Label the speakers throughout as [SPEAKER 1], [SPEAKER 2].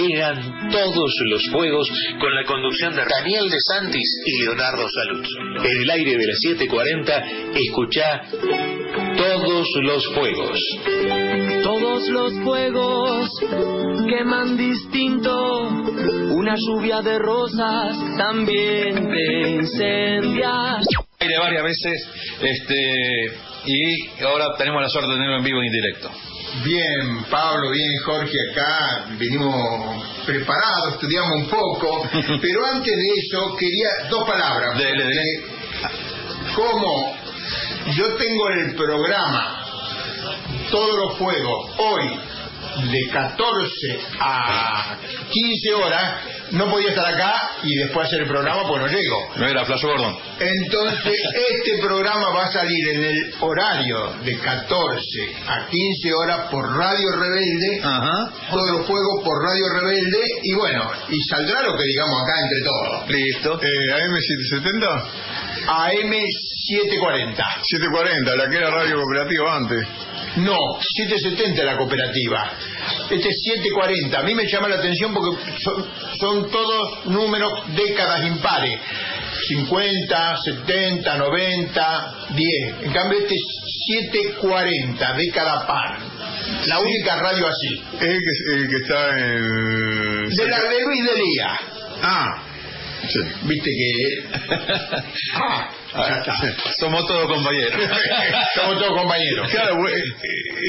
[SPEAKER 1] llegan todos los juegos con la conducción de Daniel de Santis y Leonardo Saluzzo. En el aire de las 7:40 escucha todos los juegos.
[SPEAKER 2] Todos los juegos queman distinto. Una lluvia de rosas también te incendia.
[SPEAKER 3] Aire varias veces, este, y ahora tenemos la suerte de tenerlo en vivo y en directo.
[SPEAKER 4] Bien, Pablo, bien, Jorge, acá venimos preparados, estudiamos un poco, pero antes de eso quería dos palabras.
[SPEAKER 3] Dele, dele.
[SPEAKER 4] porque Como yo tengo el programa Todos los Juegos hoy de 14 a 15 horas, no podía estar acá y después hacer el programa pues no llego.
[SPEAKER 3] No era Flash Gordon.
[SPEAKER 4] Entonces, este programa va a salir en el horario de 14 a 15 horas por Radio Rebelde,
[SPEAKER 3] Ajá.
[SPEAKER 4] todos los juegos por Radio Rebelde, y bueno, y saldrá lo que digamos acá entre todos.
[SPEAKER 3] Listo.
[SPEAKER 5] Eh, AM770,
[SPEAKER 4] AM740.
[SPEAKER 5] 740, la que era radio cooperativa antes.
[SPEAKER 4] No, 770 la cooperativa. Este es 740. A mí me llama la atención porque son, son todos números décadas impares. 50, 70, 90, 10. En cambio este es 740, década par. La única radio así.
[SPEAKER 5] Es el que, el que está en...
[SPEAKER 4] De la de Luis Delía.
[SPEAKER 5] Ah, sí.
[SPEAKER 4] Viste que... Ah.
[SPEAKER 3] Somos todos compañeros.
[SPEAKER 4] Somos todos compañeros.
[SPEAKER 5] Claro, eh,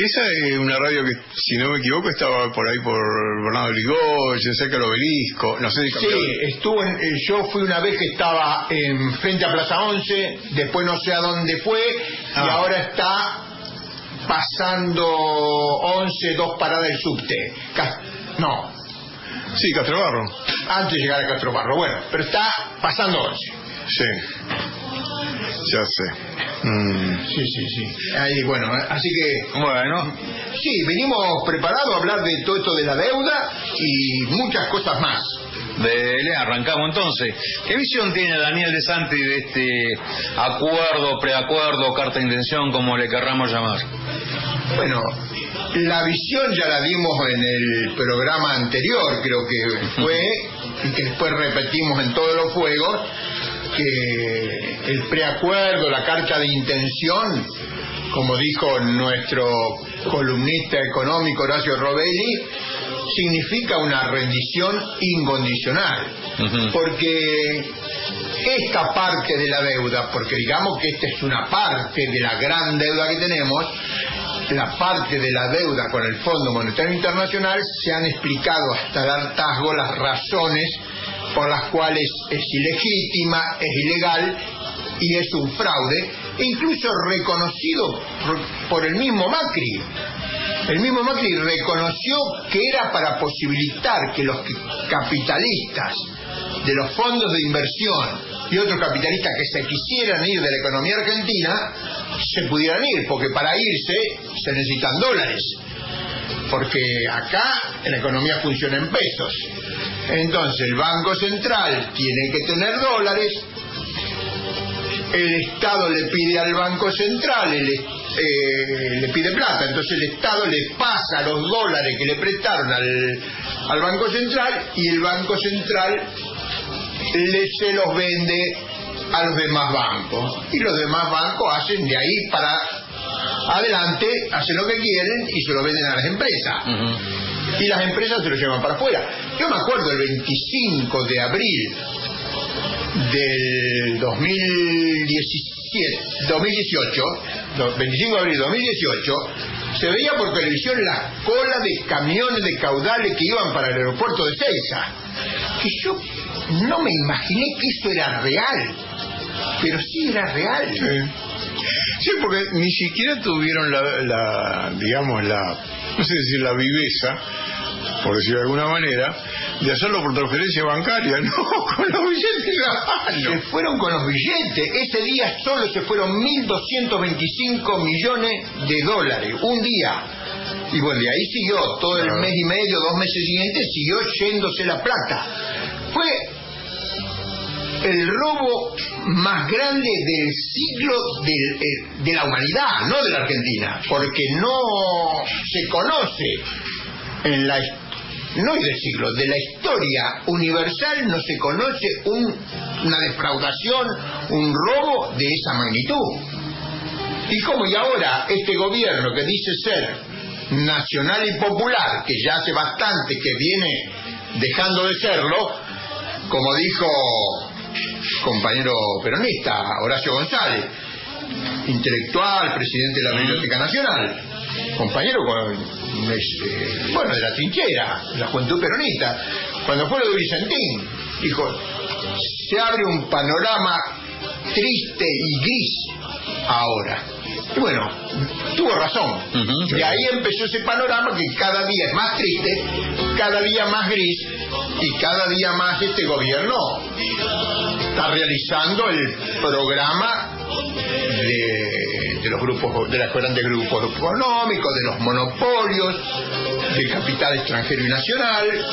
[SPEAKER 5] esa es una radio que, si no me equivoco, estaba por ahí por Bernardo Ligoyen, cerca del obelisco, no sé si.
[SPEAKER 4] Sí, estuvo en, eh, yo fui una vez que estaba en frente a Plaza 11, después no sé a dónde fue, y
[SPEAKER 5] Ah.
[SPEAKER 4] ahora está pasando 11, dos paradas del subte. No,
[SPEAKER 5] Sí, Castrobarro.
[SPEAKER 4] antes de llegar a Castro Barro, bueno, pero está pasando 11.
[SPEAKER 5] Sí. Ya sé. Mm.
[SPEAKER 4] Sí, sí, sí. Ahí, bueno, eh, así que,
[SPEAKER 3] Bueno,
[SPEAKER 4] sí, venimos preparados a hablar de todo esto de la deuda y muchas cosas más.
[SPEAKER 3] Dele, arrancamos entonces. ¿Qué visión tiene Daniel de Santi de este acuerdo, preacuerdo, carta de intención, como le querramos llamar?
[SPEAKER 4] Bueno, la visión ya la dimos en el programa anterior, creo que fue, y que después repetimos en todos los juegos, que el preacuerdo, la carta de intención, como dijo nuestro columnista económico Horacio Robelli, significa una rendición incondicional. Porque esta parte de la deuda, porque digamos que esta es una parte de la gran deuda que tenemos, la parte de la deuda con el Fondo Monetario Internacional, se han explicado hasta el hartazgo las razones por las cuales es ilegítima, es ilegal y es un fraude, e incluso reconocido por- el mismo Macri. El mismo Macri reconoció que era para posibilitar que los capitalistas de los fondos de inversión y otros capitalistas que se quisieran ir de la economía argentina se pudieran ir, porque para irse se necesitan dólares. Porque acá la economía funciona en pesos. Entonces el Banco Central tiene que tener dólares, el Estado le pide al Banco Central, eh, le pide plata, entonces el Estado le pasa los dólares que le prestaron al, al Banco Central y el Banco Central le, se los vende a los demás bancos. Y los demás bancos hacen de ahí para adelante, hacen lo que quieren y se lo venden a las empresas. Y las empresas se lo llevan para afuera. Yo me acuerdo el 25 de abril del 2017, 2018, no, 25 de abril de 2018, se veía por televisión la cola de camiones de caudales que iban para el aeropuerto de Ceiza. Que yo no me imaginé que eso era real, pero sí era real.
[SPEAKER 5] Sí. Sí, porque ni siquiera tuvieron la, la, digamos, la, no sé decir la viveza, por decirlo de alguna manera, de hacerlo por transferencia bancaria, no, con los billetes en la
[SPEAKER 4] Se
[SPEAKER 5] mano.
[SPEAKER 4] fueron con los billetes. Ese día solo se fueron 1.225 millones de dólares. Un día. Y bueno, de ahí siguió. Todo el mes y medio, dos meses siguientes, siguió yéndose la plata. Fue el robo más grande del siglo eh, de la humanidad, no de la Argentina. Porque no se conoce en la no es del siglo, de la historia universal no se conoce un, una defraudación, un robo de esa magnitud. Y como y ahora este gobierno que dice ser nacional y popular, que ya hace bastante que viene dejando de serlo, como dijo compañero peronista Horacio González, intelectual, presidente de la Biblioteca Nacional, compañero con, este, bueno, de la trinchera, de la juventud peronista, cuando fue lo de Vicentín, dijo, se abre un panorama triste y gris ahora. Y bueno, tuvo razón. y ahí empezó ese panorama que cada día es más triste, cada día más gris y cada día más este gobierno está realizando el programa de, de los grupos, de los grandes grupos económicos, de los monopolios, de capital extranjero y nacional.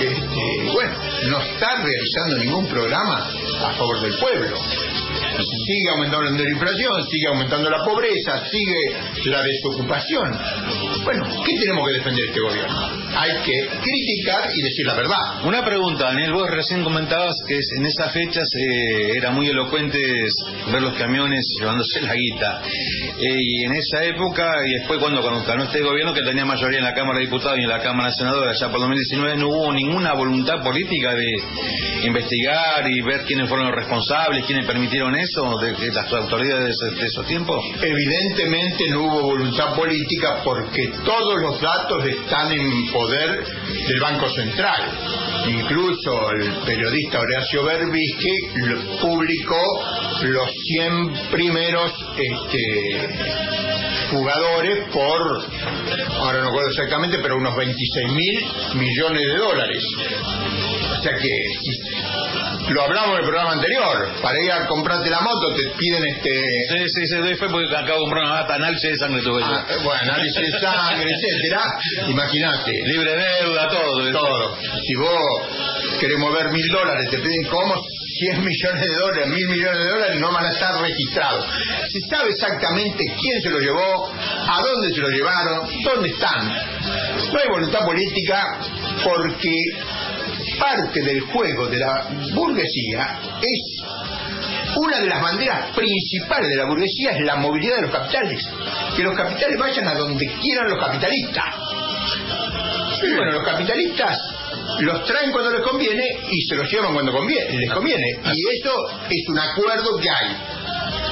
[SPEAKER 4] Este, bueno, no está realizando ningún programa a favor del pueblo sigue aumentando la inflación, sigue aumentando la pobreza, sigue la desocupación. Bueno, ¿qué tenemos que defender este gobierno? Hay que criticar y decir la verdad.
[SPEAKER 3] Una pregunta, Daniel, vos recién comentabas que en esas fechas eh, era muy elocuente ver los camiones llevándose la guita. Eh, y en esa época, y después cuando ganó este gobierno que tenía mayoría en la Cámara de Diputados y en la Cámara de Senadores, ya por 2019 no hubo ninguna voluntad política de investigar y ver quiénes fueron los responsables, quiénes permitieron eso de, las autoridades de, esos tiempos?
[SPEAKER 4] Evidentemente no hubo voluntad política porque todos los datos están en poder del Banco Central. Incluso el periodista Horacio Berbisky publicó los 100 primeros este, jugadores por, ahora no recuerdo exactamente, pero unos 26 mil millones de dólares. O sea que lo hablamos en el programa anterior. Para ir a comprarte la moto te piden este.
[SPEAKER 3] Sí, sí, sí, fue porque acabo de comprar una data, análisis de sangre tuve
[SPEAKER 4] ah, bueno, análisis de sangre, etcétera. Imagínate.
[SPEAKER 3] Libre de deuda, todo.
[SPEAKER 4] Todo. Si vos querés mover mil dólares, te piden cómo 100 millones de dólares, mil millones de dólares no van a estar registrados. Se sabe exactamente quién se lo llevó, a dónde se lo llevaron, dónde están. No hay voluntad política porque parte del juego de la burguesía es una de las banderas principales de la burguesía es la movilidad de los capitales. Que los capitales vayan a donde quieran los capitalistas. Y bueno, los capitalistas los traen cuando les conviene y se los llevan cuando conviene, les conviene. Y eso es un acuerdo que hay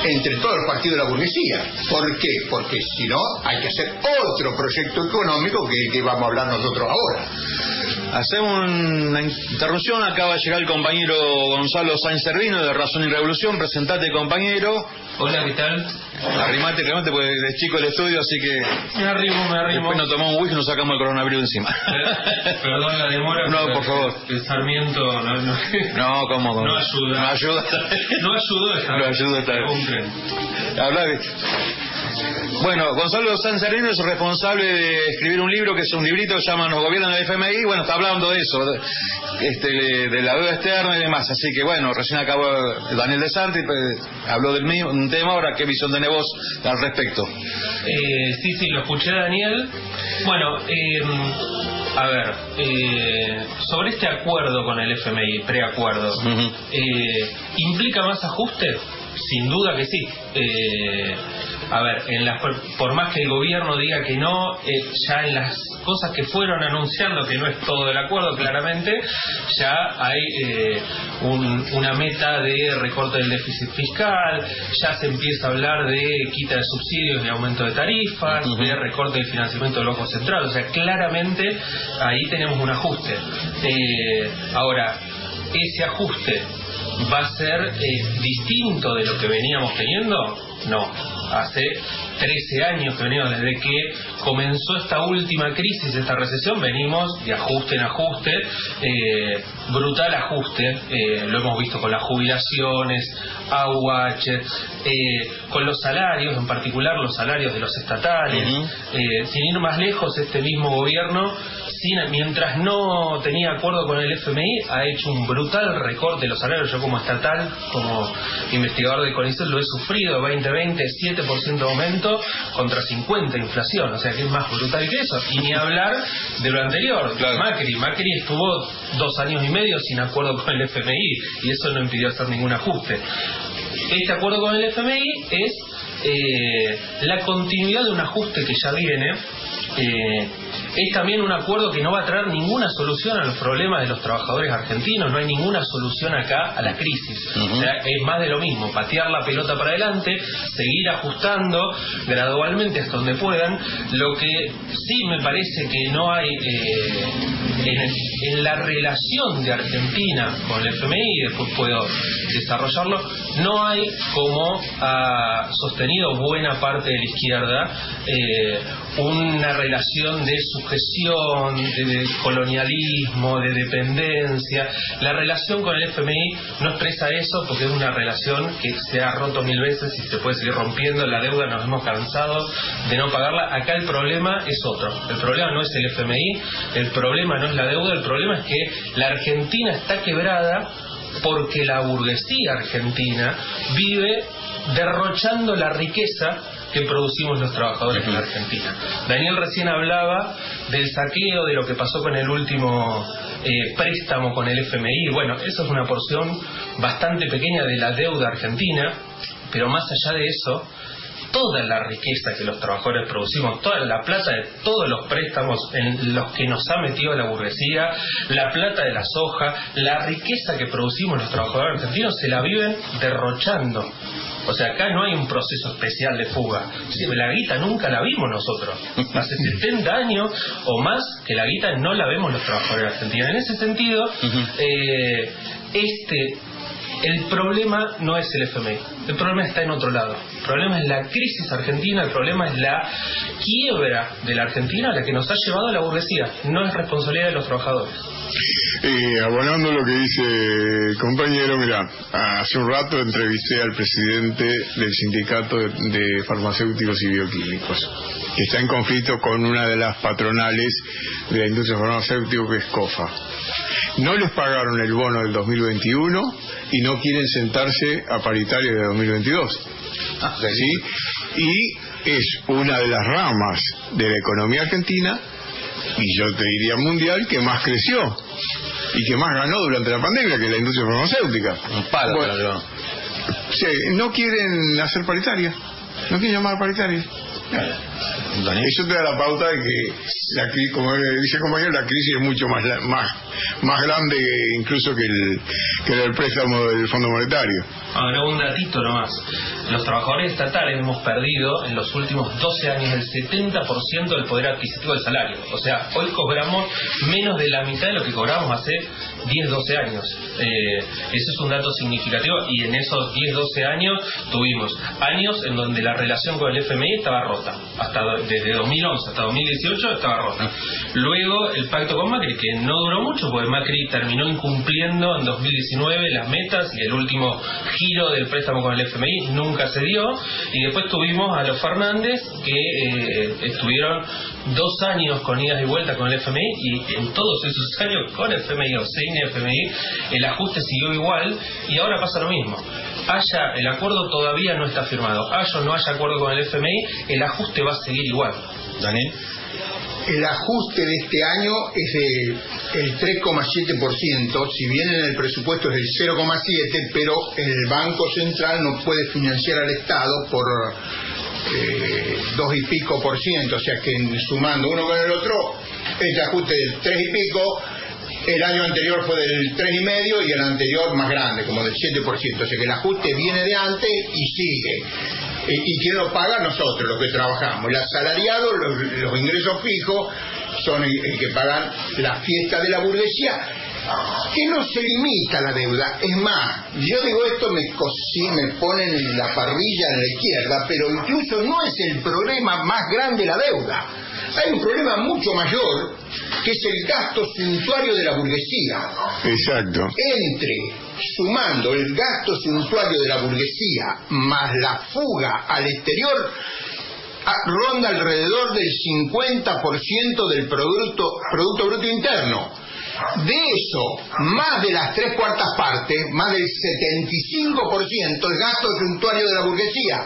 [SPEAKER 4] entre todos los partidos de la burguesía. ¿Por qué? Porque si no, hay que hacer otro proyecto económico que, que vamos a hablar nosotros ahora.
[SPEAKER 3] Hacemos una interrupción, acaba de llegar el compañero Gonzalo Sáenz Servino de Razón y Revolución. Presentate, compañero.
[SPEAKER 6] Hola, ¿qué tal?
[SPEAKER 3] Arrimate, arrimate, porque es chico el estudio, así que...
[SPEAKER 6] Me arrimo, me arrimo.
[SPEAKER 3] Después nos tomamos un whisky y nos sacamos el coronavirus encima.
[SPEAKER 6] Perdón la demora.
[SPEAKER 3] No, por favor.
[SPEAKER 6] El Sarmiento no... No,
[SPEAKER 3] no ¿cómo,
[SPEAKER 6] No ayuda.
[SPEAKER 3] No ayuda.
[SPEAKER 6] no ayudó esta
[SPEAKER 3] No ayuda esta Habla, bueno, Gonzalo Sanzarino es responsable de escribir un libro que es un librito que se llama Nos gobiernan el FMI. Bueno, está hablando de eso, de, este, de la deuda externa y demás. Así que bueno, recién acabó Daniel de Santi, pues, habló del mismo un tema. Ahora, ¿qué visión tiene vos al respecto?
[SPEAKER 6] Eh, sí, sí, lo escuché, Daniel. Bueno, eh, a ver, eh, sobre este acuerdo con el FMI, preacuerdo, eh, ¿implica más ajuste? Sin duda que sí. Eh, a ver, en las, por más que el gobierno diga que no, eh, ya en las cosas que fueron anunciando, que no es todo el acuerdo claramente, ya hay eh, una meta de recorte del déficit fiscal, ya se empieza a hablar de quita de subsidios y aumento de tarifas, de recorte del financiamiento del Banco Central, o sea, claramente ahí tenemos un ajuste. Eh, ahora, ese ajuste va a ser distinto de lo que veníamos teniendo? No hace 13 años que venimos desde que comenzó esta última crisis, esta recesión, venimos de ajuste en ajuste, eh, brutal ajuste, eh, lo hemos visto con las jubilaciones, AUH, eh, con los salarios, en particular los salarios de los estatales, sin ir más lejos, este mismo gobierno mientras no tenía acuerdo con el FMI, ha hecho un brutal recorte de los salarios. Yo como estatal, como investigador de CONICET, lo he sufrido, 2020, 7% de aumento 2% contra 50 inflación, o sea que es más brutal que eso. Y ni hablar de lo anterior, Macri. Macri estuvo dos años y medio sin acuerdo con el FMI y eso no impidió hacer ningún ajuste. Este acuerdo con el FMI es eh, la continuidad de un ajuste que ya viene. Eh, es también un acuerdo que no va a traer ninguna solución a los problemas de los trabajadores argentinos, no hay ninguna solución acá a la crisis. es más de lo mismo, patear la pelota para adelante, seguir ajustando gradualmente hasta donde puedan. Lo que sí me parece que no hay eh, en, la relación de Argentina con el FMI, y después puedo desarrollarlo, no hay como ha sostenido buena parte de la izquierda eh, una relación de sujeción, de, colonialismo, de dependencia. La relación con el FMI no expresa eso porque es una relación que se ha roto mil veces y se puede seguir rompiendo. La deuda nos hemos cansado de no pagarla. Acá el problema es otro. El problema no es el FMI, el problema no es la deuda, el problema es que la Argentina está quebrada porque la burguesía argentina vive derrochando la riqueza que producimos los trabajadores en la Argentina. Daniel recién hablaba del saqueo, de lo que pasó con el último eh, préstamo con el FMI. Bueno, eso es una porción bastante pequeña de la deuda argentina, pero más allá de eso, toda la riqueza que los trabajadores producimos, toda la plata de todos los préstamos en los que nos ha metido la burguesía, la plata de la soja, la riqueza que producimos los trabajadores argentinos se la viven derrochando. O sea, acá no hay un proceso especial de fuga. La guita nunca la vimos nosotros. Hace 70 años o más que la guita no la vemos los trabajadores argentinos. En ese sentido, eh, este el problema no es el FMI, el problema está en otro lado. El problema es la crisis argentina, el problema es la quiebra de la Argentina la que nos ha llevado a la burguesía. No es responsabilidad de los trabajadores.
[SPEAKER 5] Eh, abonando lo que dice compañero, mira, hace un rato entrevisté al presidente del sindicato de, farmacéuticos y bioquímicos, que está en conflicto con una de las patronales de la industria farmacéutica, que es COFA. No les pagaron el bono del 2021 y no quieren sentarse a paritarios de 2022. Ah, ¿Sí? Y es una de las ramas de la economía argentina y yo te diría mundial que más creció y que más ganó durante la pandemia que la industria farmacéutica. No quieren hacer paritaria, no quieren llamar paritaria. Eso te da la pauta de que, la, como dice el compañero, la crisis es mucho más, más, más grande incluso que el, que el préstamo del Fondo Monetario.
[SPEAKER 6] Ahora un datito nomás. Los trabajadores estatales hemos perdido en los últimos 12 años el 70% del poder adquisitivo del salario. O sea, hoy cobramos menos de la mitad de lo que cobramos hace 10, 12 años. Eh, ese es un dato significativo y en esos 10, 12 años tuvimos años en donde la relación con el FMI estaba rota. Hasta desde 2011 hasta 2018 estaba rota. Luego el pacto con Macri, que no duró mucho porque Macri terminó incumpliendo en 2019 las metas y el último giro del préstamo con el FMI nunca se dio. Y después tuvimos a los Fernández que eh, estuvieron dos años con idas y vueltas con el FMI y en todos esos años con el FMI o sin el FMI el ajuste siguió igual y ahora pasa lo mismo. Haya el acuerdo todavía no está firmado, haya o no haya acuerdo con el FMI, el ajuste va a seguir igual.
[SPEAKER 3] Daniel
[SPEAKER 4] el ajuste de este año es del 3,7%, si bien en el presupuesto es del 0,7%, pero el Banco Central no puede financiar al Estado por eh, dos y pico por ciento, o sea que sumando uno con el otro, este ajuste del tres y pico, el año anterior fue del tres y medio y el anterior más grande, como del 7%, o sea que el ajuste viene de antes y sigue. ¿Y quién lo paga? Nosotros, los que trabajamos. Los asalariados, los, ingresos fijos, son el, que pagan la fiesta de la burguesía, que no se limita la deuda. Es más, yo digo esto, me, me ponen en la parrilla en la izquierda, pero incluso no es el problema más grande la deuda. Hay un problema mucho mayor, que es el gasto suntuario de la burguesía.
[SPEAKER 5] Exacto.
[SPEAKER 4] Entre sumando el gasto suntuario de la burguesía más la fuga al exterior, ronda alrededor del 50% del producto, producto Bruto Interno. De eso, más de las tres cuartas partes, más del 75% el gasto suntuario de la burguesía.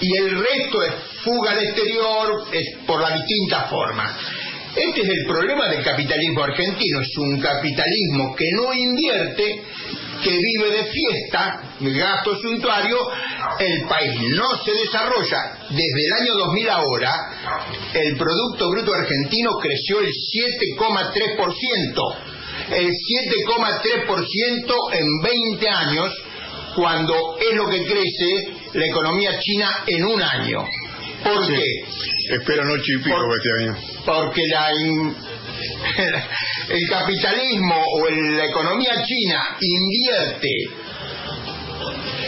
[SPEAKER 4] Y el resto es fuga al exterior, es por las distintas formas. Este es el problema del capitalismo argentino, es un capitalismo que no invierte, que vive de fiesta, gasto suntuario, el país no se desarrolla. Desde el año 2000 ahora, el Producto Bruto Argentino creció el 7,3%, el 7,3% en 20 años, cuando es lo que crece la economía china en un año. ¿Por qué?
[SPEAKER 5] Espero no y pico
[SPEAKER 4] Por-
[SPEAKER 5] este año.
[SPEAKER 4] porque la in- el capitalismo o el- la economía china invierte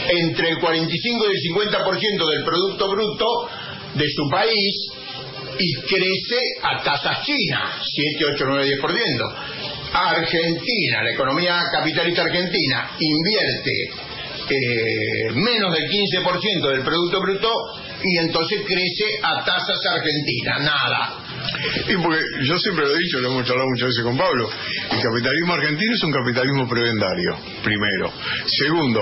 [SPEAKER 4] entre el 45 y el 50% del Producto Bruto de su país y crece a tasas chinas, 7, 8, 9, 10%. Argentina, la economía capitalista argentina, invierte eh, menos del 15% del Producto Bruto y entonces crece a tasas argentinas, nada.
[SPEAKER 5] Y porque yo siempre lo he dicho, lo hemos charlado muchas veces con Pablo, el capitalismo argentino es un capitalismo prebendario, primero. Segundo,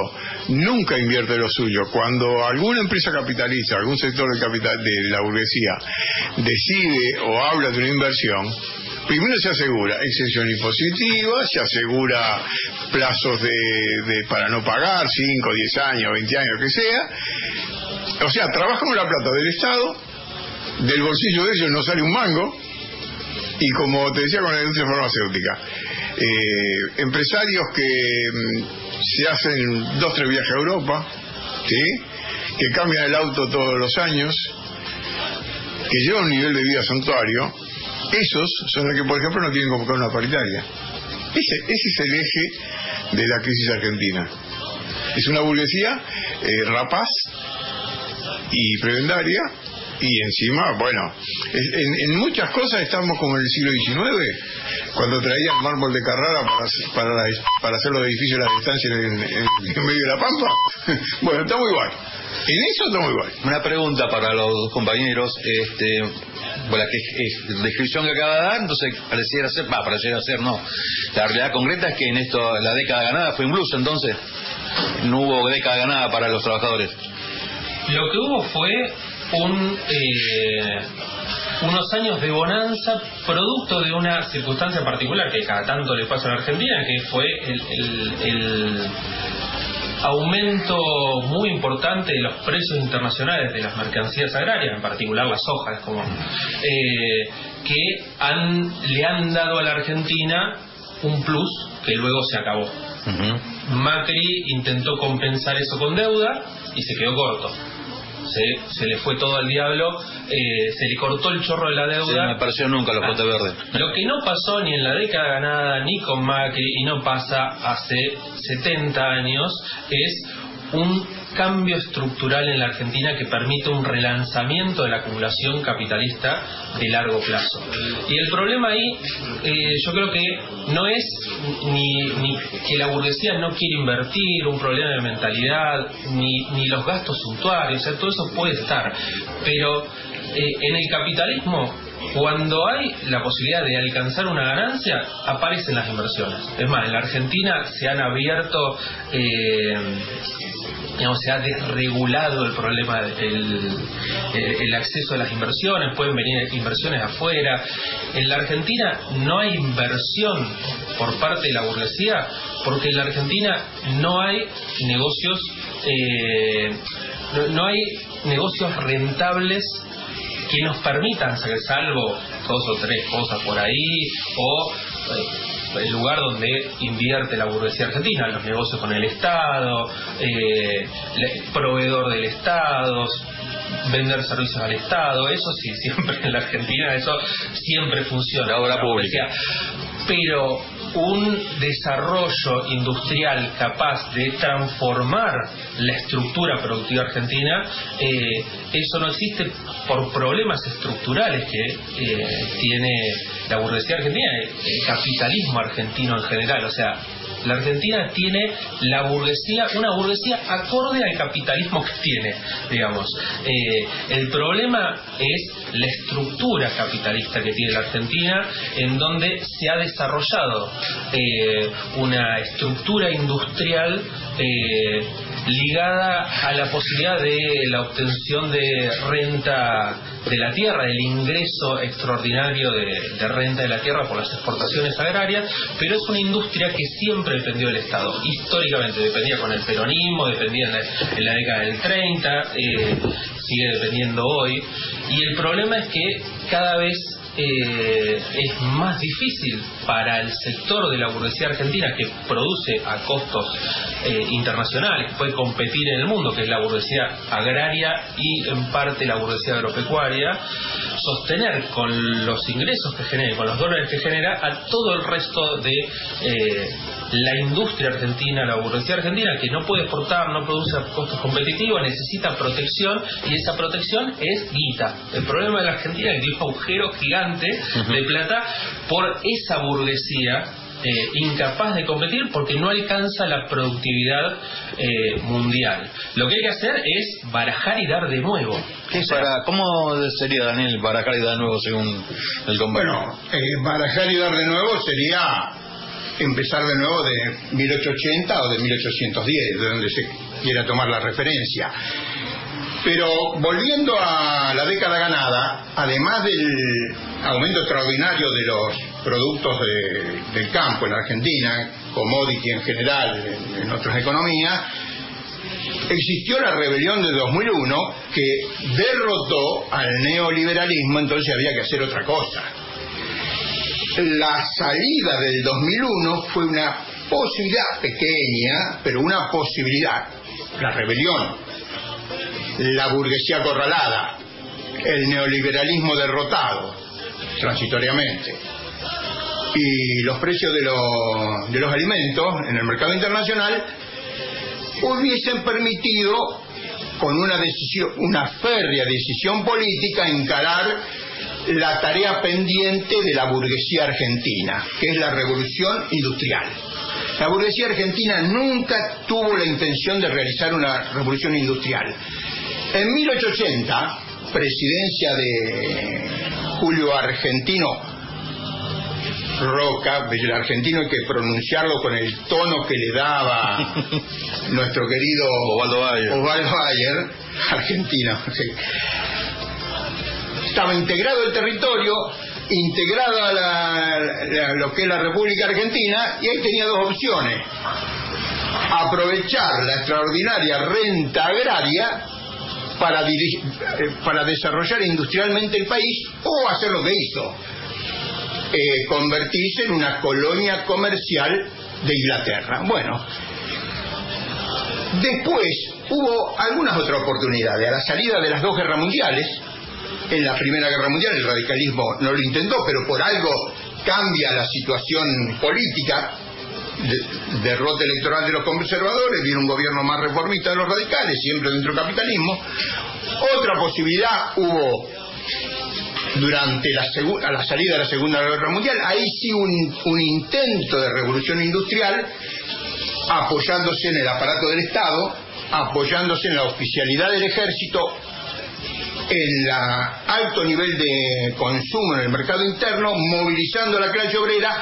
[SPEAKER 5] nunca invierte lo suyo. Cuando alguna empresa capitalista, algún sector del capital, de la burguesía, decide o habla de una inversión, primero se asegura exención impositiva, se asegura plazos de, de- para no pagar, 5, 10 años, 20 años, que sea. O sea, trabajan con la plata del Estado, del bolsillo de ellos no sale un mango y como te decía con la industria farmacéutica eh, empresarios que mm, se hacen dos tres viajes a Europa ¿sí? que cambian el auto todos los años que llevan un nivel de vida santuario esos son los que por ejemplo no quieren convocar una paritaria ese, ese es el eje de la crisis argentina es una burguesía eh, rapaz y prebendaria y encima, bueno, en, muchas cosas estamos como en el siglo XIX, cuando traían mármol de Carrara para, para, la- para hacer los edificios de las estancias en, en- medio de la pampa. bueno, está muy igual. En eso está muy igual.
[SPEAKER 3] Una pregunta para los compañeros. Este, bueno, la que, descripción que acaba de dar, entonces pareciera ser, va, pareciera ser, no. La realidad concreta es que en esto, la década ganada fue un blues, entonces. No hubo década ganada para los trabajadores.
[SPEAKER 6] Lo que hubo fue un, eh, unos años de bonanza producto de una circunstancia particular que cada tanto le pasa a la Argentina, que fue el, el- el aumento muy importante de los precios internacionales de las mercancías agrarias, en particular la soja, es como eh, que han, le han dado a la Argentina un plus que luego se acabó. Macri intentó compensar eso con deuda y se quedó corto. Se, se le fue todo al diablo, eh, se le cortó el chorro de la
[SPEAKER 3] Sí,
[SPEAKER 6] deuda.
[SPEAKER 3] no me pareció nunca los
[SPEAKER 6] Ah.
[SPEAKER 3] verdes.
[SPEAKER 6] Lo que no pasó ni en la década ganada ni con Macri y no pasa hace 70 años es un cambio estructural en la Argentina que permite un relanzamiento de la acumulación capitalista de largo plazo. Y el problema ahí, eh, yo creo que no es ni, ni que la burguesía no quiere invertir, un problema de mentalidad, ni, ni los gastos suntuarios, o sea, todo eso puede estar. Pero eh, en el capitalismo cuando hay la posibilidad de alcanzar una ganancia, aparecen las inversiones. Es más, en la Argentina se han abierto, eh, digamos, se ha desregulado el problema el, el acceso a las inversiones, pueden venir inversiones afuera. En la Argentina no hay inversión por parte de la burguesía porque en la Argentina no hay negocios, eh, no hay negocios rentables que nos permitan, salvo dos o tres cosas por ahí, o eh, el lugar donde invierte la burguesía argentina, los negocios con el Estado, eh, le- proveedor del Estado, vender servicios al Estado, eso sí, siempre en la Argentina, eso siempre funciona.
[SPEAKER 3] La obra pública.
[SPEAKER 6] Pero un desarrollo industrial capaz de transformar la estructura productiva argentina, eh, eso no existe por problemas estructurales que eh, tiene la burguesía argentina, el capitalismo argentino en general. O sea, la Argentina tiene la burguesía, una burguesía acorde al capitalismo que tiene, digamos. Eh, el problema es la estructura capitalista que tiene la Argentina, en donde se ha desarrollado eh, una estructura industrial eh, ligada a la posibilidad de la obtención de renta de la tierra, del ingreso extraordinario de, renta de la tierra por las exportaciones agrarias, pero es una industria que siempre dependió del Estado. Históricamente dependía con el peronismo, dependía en la, década del 30, eh, sigue dependiendo hoy. Y el problema es que cada vez eh, es más difícil para el sector de la burguesía argentina que produce a costos eh, internacionales, que puede competir en el mundo, que es la burguesía agraria y en parte la burguesía agropecuaria, sostener con los ingresos que genera, con los dólares que genera, a todo el resto de eh, la industria argentina, la burguesía argentina, que no puede exportar, no produce a costos competitivos, necesita protección y esa protección es guita. El problema de la Argentina es que tiene un agujero gigante de plata por esa burguesía eh, incapaz de competir porque no alcanza la productividad eh, mundial. Lo que hay que hacer es barajar y dar de nuevo.
[SPEAKER 3] ¿Cómo sería, Daniel, barajar y dar de nuevo según el convenio?
[SPEAKER 4] Bueno, eh, barajar y dar de nuevo sería empezar de nuevo de 1880 o de 1810, de donde se quiera tomar la referencia. Pero volviendo a la década ganada, además del aumento extraordinario de los productos del campo en Argentina, commodity en general en, en otras economías, existió la rebelión de 2001 que derrotó al neoliberalismo, entonces había que hacer otra cosa. La salida del 2001 fue una posibilidad pequeña, pero una posibilidad. La rebelión la burguesía acorralada, el neoliberalismo derrotado, transitoriamente, y los precios de, de los alimentos en el mercado internacional hubiesen permitido con una decisión, una férrea decisión política encarar la tarea pendiente de la burguesía argentina, que es la revolución industrial. La burguesía argentina nunca tuvo la intención de realizar una revolución industrial. En 1880, presidencia de Julio Argentino Roca, el argentino hay que pronunciarlo con el tono que le daba nuestro querido
[SPEAKER 3] Osvaldo Bayer,
[SPEAKER 4] Osvaldo Bayer argentino. Estaba integrado el territorio, integrado a, lo que es la República Argentina, y ahí tenía dos opciones. Aprovechar la extraordinaria renta agraria para, eh, para desarrollar industrialmente el país o hacer lo que hizo, eh, convertirse en una colonia comercial de Inglaterra. Bueno, después hubo algunas otras oportunidades. A la salida de las dos guerras mundiales, en la Primera Guerra Mundial el radicalismo no lo intentó, pero por algo cambia la situación política derrota electoral de los conservadores, viene un gobierno más reformista de los radicales, siempre dentro del capitalismo. Otra posibilidad hubo durante la, a la salida de la Segunda Guerra Mundial, ahí sí un, un intento de revolución industrial apoyándose en el aparato del Estado, apoyándose en la oficialidad del ejército, en el alto nivel de consumo en el mercado interno, movilizando a la clase obrera,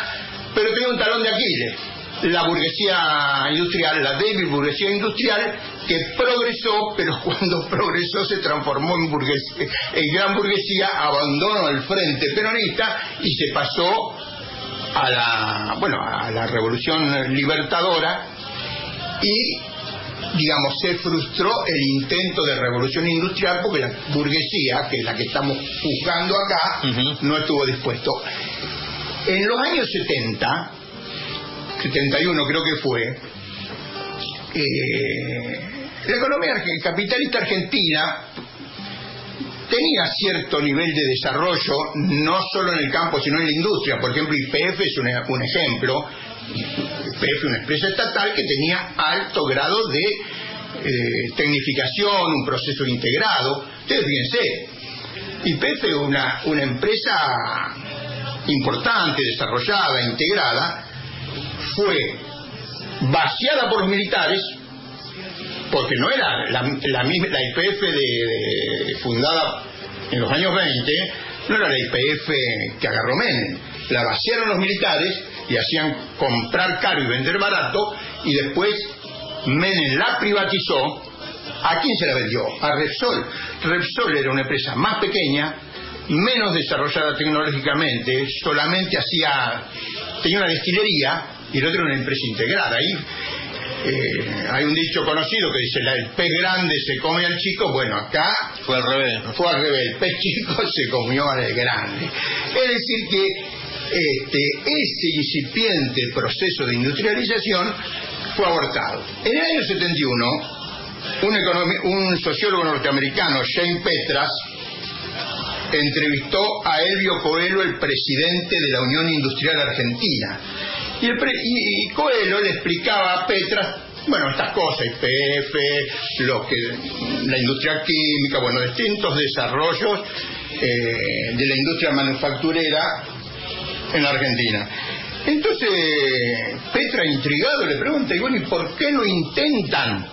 [SPEAKER 4] pero tenía un talón de Aquiles la burguesía industrial, la débil burguesía industrial, que progresó, pero cuando progresó se transformó en, burguesía, en gran burguesía, abandonó el frente peronista y se pasó a la, bueno, a la revolución libertadora y digamos, se frustró el intento de revolución industrial porque la burguesía, que es la que estamos juzgando acá, no estuvo dispuesto. En los años 70, 71 creo que fue, eh, la economía capitalista argentina tenía cierto nivel de desarrollo, no solo en el campo, sino en la industria. Por ejemplo, IPF es un, ejemplo. IPF, una empresa estatal que tenía alto grado de eh, tecnificación, un proceso integrado. Ustedes fíjense, IPF es una, una empresa importante, desarrollada, integrada, fue vaciada por los militares, porque no era la, IPF de, fundada en los años 20, no era la IPF que agarró Menem, la vaciaron los militares y hacían comprar caro y vender barato y después Menem la privatizó, ¿a quién se la vendió? A Repsol. Repsol era una empresa más pequeña, menos desarrollada tecnológicamente, solamente hacía, tenía una destilería y el otro era una empresa integrada. Ahí eh, hay un dicho conocido que dice, el pez grande se come al chico, bueno, acá
[SPEAKER 3] fue al revés.
[SPEAKER 4] Fue al revés, el pez chico se comió al grande. Es decir que este, este incipiente proceso de industrialización fue abortado. En el año 71, un, un sociólogo norteamericano, Shane Petras, entrevistó a Elvio Coelho, el presidente de la Unión Industrial Argentina. Y, y, Coelho le explicaba a Petras, bueno, estas cosas, IPF, lo que, la industria química, bueno, distintos desarrollos eh, de la industria manufacturera en la Argentina. Entonces, Petra, intrigado, le pregunta, y bueno, ¿y por qué no intentan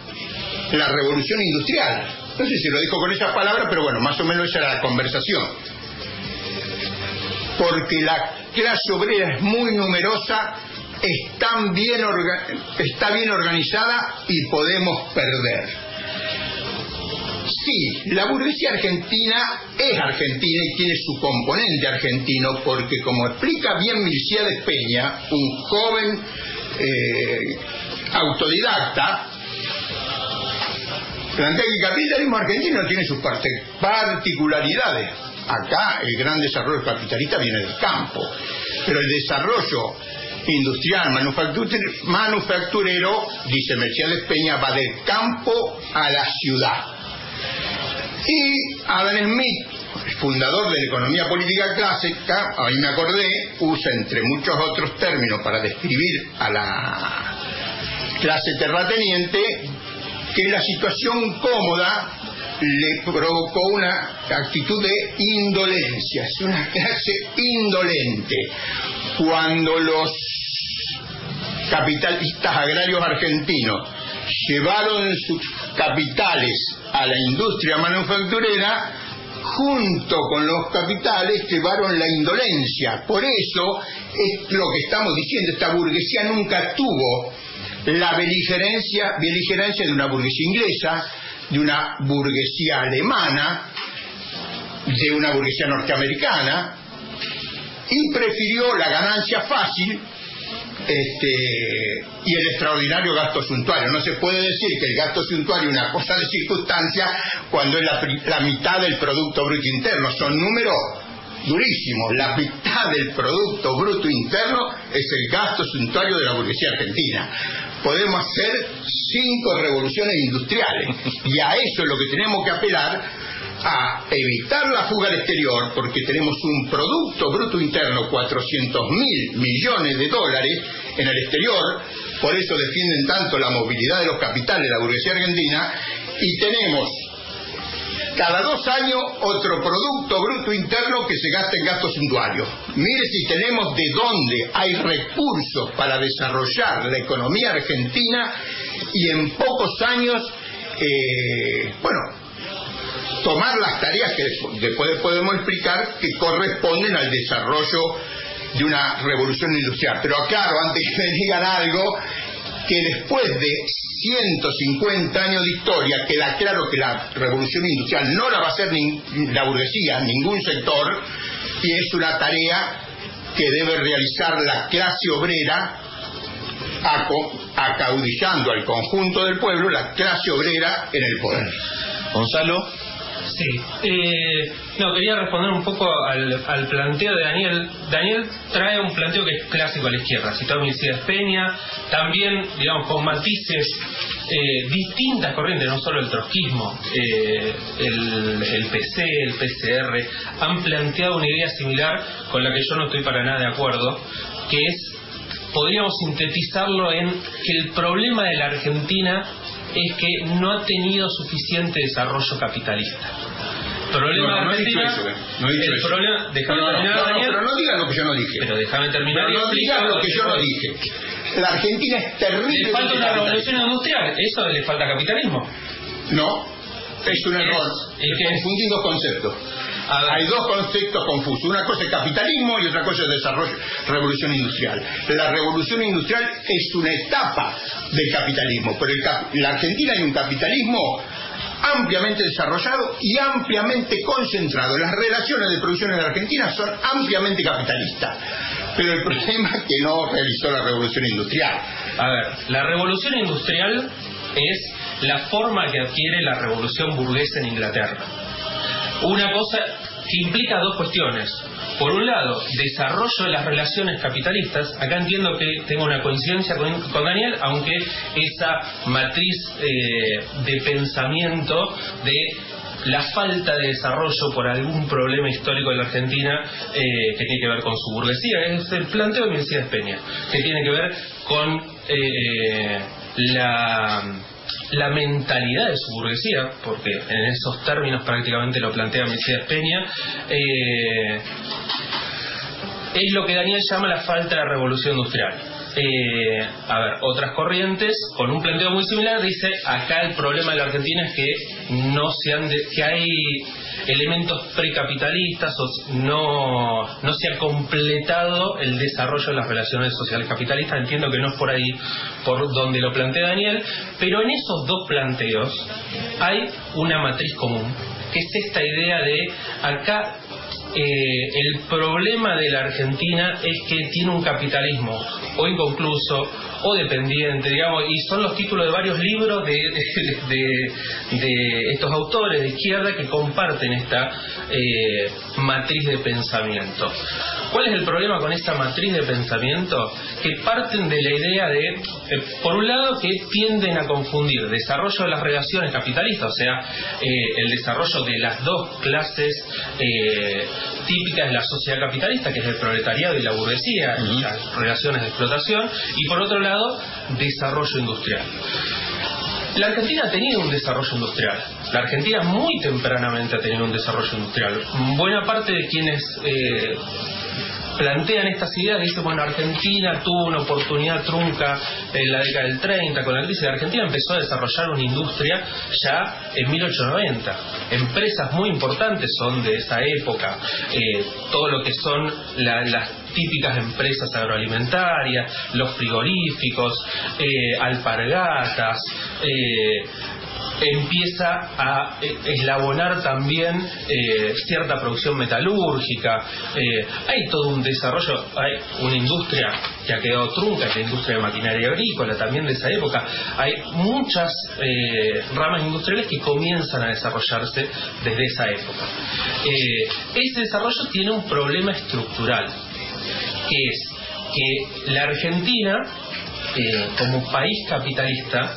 [SPEAKER 4] la revolución industrial? No sé si lo dijo con esas palabras, pero bueno, más o menos esa era la conversación. Porque la clase obrera es muy numerosa, bien está bien organizada y podemos perder. Sí, la burguesía argentina es argentina y tiene su componente argentino porque como explica bien Milciades Peña, un joven eh, autodidacta, plantea que el capitalismo argentino tiene sus particularidades. Acá el gran desarrollo capitalista viene del campo, pero el desarrollo industrial, manufacturero, dice Mercedes Peña, va del campo a la ciudad. Y Adam Smith, fundador de la economía política clásica, ahí me acordé, usa entre muchos otros términos para describir a la clase terrateniente que la situación cómoda le provocó una actitud de indolencia, es una clase indolente. Cuando los capitalistas agrarios argentinos llevaron sus capitales a la industria manufacturera, junto con los capitales llevaron la indolencia. Por eso es lo que estamos diciendo, esta burguesía nunca tuvo la beligerancia, beligerancia de una burguesía inglesa, de una burguesía alemana, de una burguesía norteamericana, y prefirió la ganancia fácil este, y el extraordinario gasto suntuario. No se puede decir que el gasto suntuario es una cosa de circunstancia cuando es la, mitad del Producto Bruto Interno. Son números durísimos. La mitad del Producto Bruto Interno es el gasto suntuario de la burguesía argentina. Podemos hacer cinco revoluciones industriales. Y a eso es lo que tenemos que apelar a evitar la fuga al exterior, porque tenemos un Producto Bruto Interno, 400 mil millones de dólares en el exterior, por eso defienden tanto la movilidad de los capitales de la burguesía argentina, y tenemos cada dos años otro Producto Bruto Interno que se gasta en gastos suntuarios. Mire si tenemos de dónde hay recursos para desarrollar la economía argentina y en pocos años, eh, bueno, tomar las tareas que después podemos explicar que corresponden al desarrollo de una revolución industrial. Pero aclaro, antes que me digan algo, que después de 150 años de historia, queda claro que la revolución industrial no la va a hacer la burguesía, ningún sector, y es una tarea que debe realizar la clase obrera acaudillando al conjunto del pueblo, la clase obrera en el poder.
[SPEAKER 3] Gonzalo.
[SPEAKER 6] Sí. Eh, no, quería responder un poco al, planteo de Daniel. Daniel trae un planteo que es clásico a la izquierda. Citó Milciades Peña, también, digamos, con matices eh, distintas corrientes, no solo el trotskismo, eh, el, el, PC, el PCR, han planteado una idea similar con la que yo no estoy para nada de acuerdo, que es, podríamos sintetizarlo en que el problema de la Argentina es que no ha tenido suficiente desarrollo capitalista.
[SPEAKER 4] Problema no, no he dicho eso, eh. no he dicho
[SPEAKER 6] el
[SPEAKER 4] eso.
[SPEAKER 6] Problema, déjame terminar, Daniel.
[SPEAKER 4] Pero no digas lo que yo no dije.
[SPEAKER 6] Pero déjame terminar.
[SPEAKER 4] Pero no digas lo que yo no dije. La Argentina es terrible.
[SPEAKER 6] Le falta una revolución industrial. ¿Eso le falta capitalismo?
[SPEAKER 4] No, es un error.
[SPEAKER 6] Es,
[SPEAKER 4] es confundir dos conceptos. Hay dos conceptos confusos. Una cosa es capitalismo y otra cosa es desarrollo, revolución industrial. La revolución industrial es una etapa del capitalismo, pero en la Argentina hay un capitalismo ampliamente desarrollado y ampliamente concentrado. Las relaciones de producción en la Argentina son ampliamente capitalistas. Pero el problema es que no realizó la revolución industrial.
[SPEAKER 6] A ver, la revolución industrial es la forma que adquiere la revolución burguesa en Inglaterra. Una cosa que implica dos cuestiones. Por un lado, desarrollo de las relaciones capitalistas. Acá entiendo que tengo una coincidencia con, Daniel, aunque esa matriz eh, de pensamiento de la falta de desarrollo por algún problema histórico de la Argentina eh, que tiene que ver con su burguesía. Es el planteo de Mercedes Peña, que tiene que ver con eh, la la mentalidad de su burguesía, porque en esos términos prácticamente lo plantea Mercedes Peña, eh, es lo que Daniel llama la falta de revolución industrial. Eh, a ver, otras corrientes con un planteo muy similar dice acá el problema de la Argentina es que no se han que hay elementos precapitalistas o no, no se ha completado el desarrollo de las relaciones sociales capitalistas. Entiendo que no es por ahí por donde lo plantea Daniel, pero en esos dos planteos hay una matriz común, que es esta idea de acá eh, el problema de la Argentina es que tiene un capitalismo o inconcluso o dependiente, digamos, y son los títulos de varios libros de, de, estos autores de izquierda que comparten esta eh, matriz de pensamiento. ¿Cuál es el problema con esta matriz de pensamiento? Que parten de la idea de, eh, por un lado, que tienden a confundir desarrollo de las relaciones capitalistas, o sea, eh, el desarrollo de las dos clases típicas de la sociedad capitalista, que es el proletariado y la burguesía, las relaciones de explotación, y por otro lado, desarrollo industrial. La Argentina ha tenido un desarrollo industrial. La Argentina muy tempranamente ha tenido un desarrollo industrial. Buena parte de quienes eh, plantean estas ideas, dicen, bueno, Argentina tuvo una oportunidad trunca en la década del 30 con la crisis. Argentina empezó a desarrollar una industria ya en 1890. Empresas muy importantes son de esa época. Eh, todo lo que son las típicas empresas agroalimentarias, los frigoríficos, eh, alpargatas, eh, empieza a eh, eslabonar también eh, cierta producción metalúrgica. Eh, hay todo un desarrollo, hay una industria que ha quedado trunca, que es la industria de maquinaria agrícola también de esa época. Hay muchas ramas industriales que comienzan a desarrollarse desde esa época. ese desarrollo tiene un problema estructural, que es que la Argentina, como país capitalista,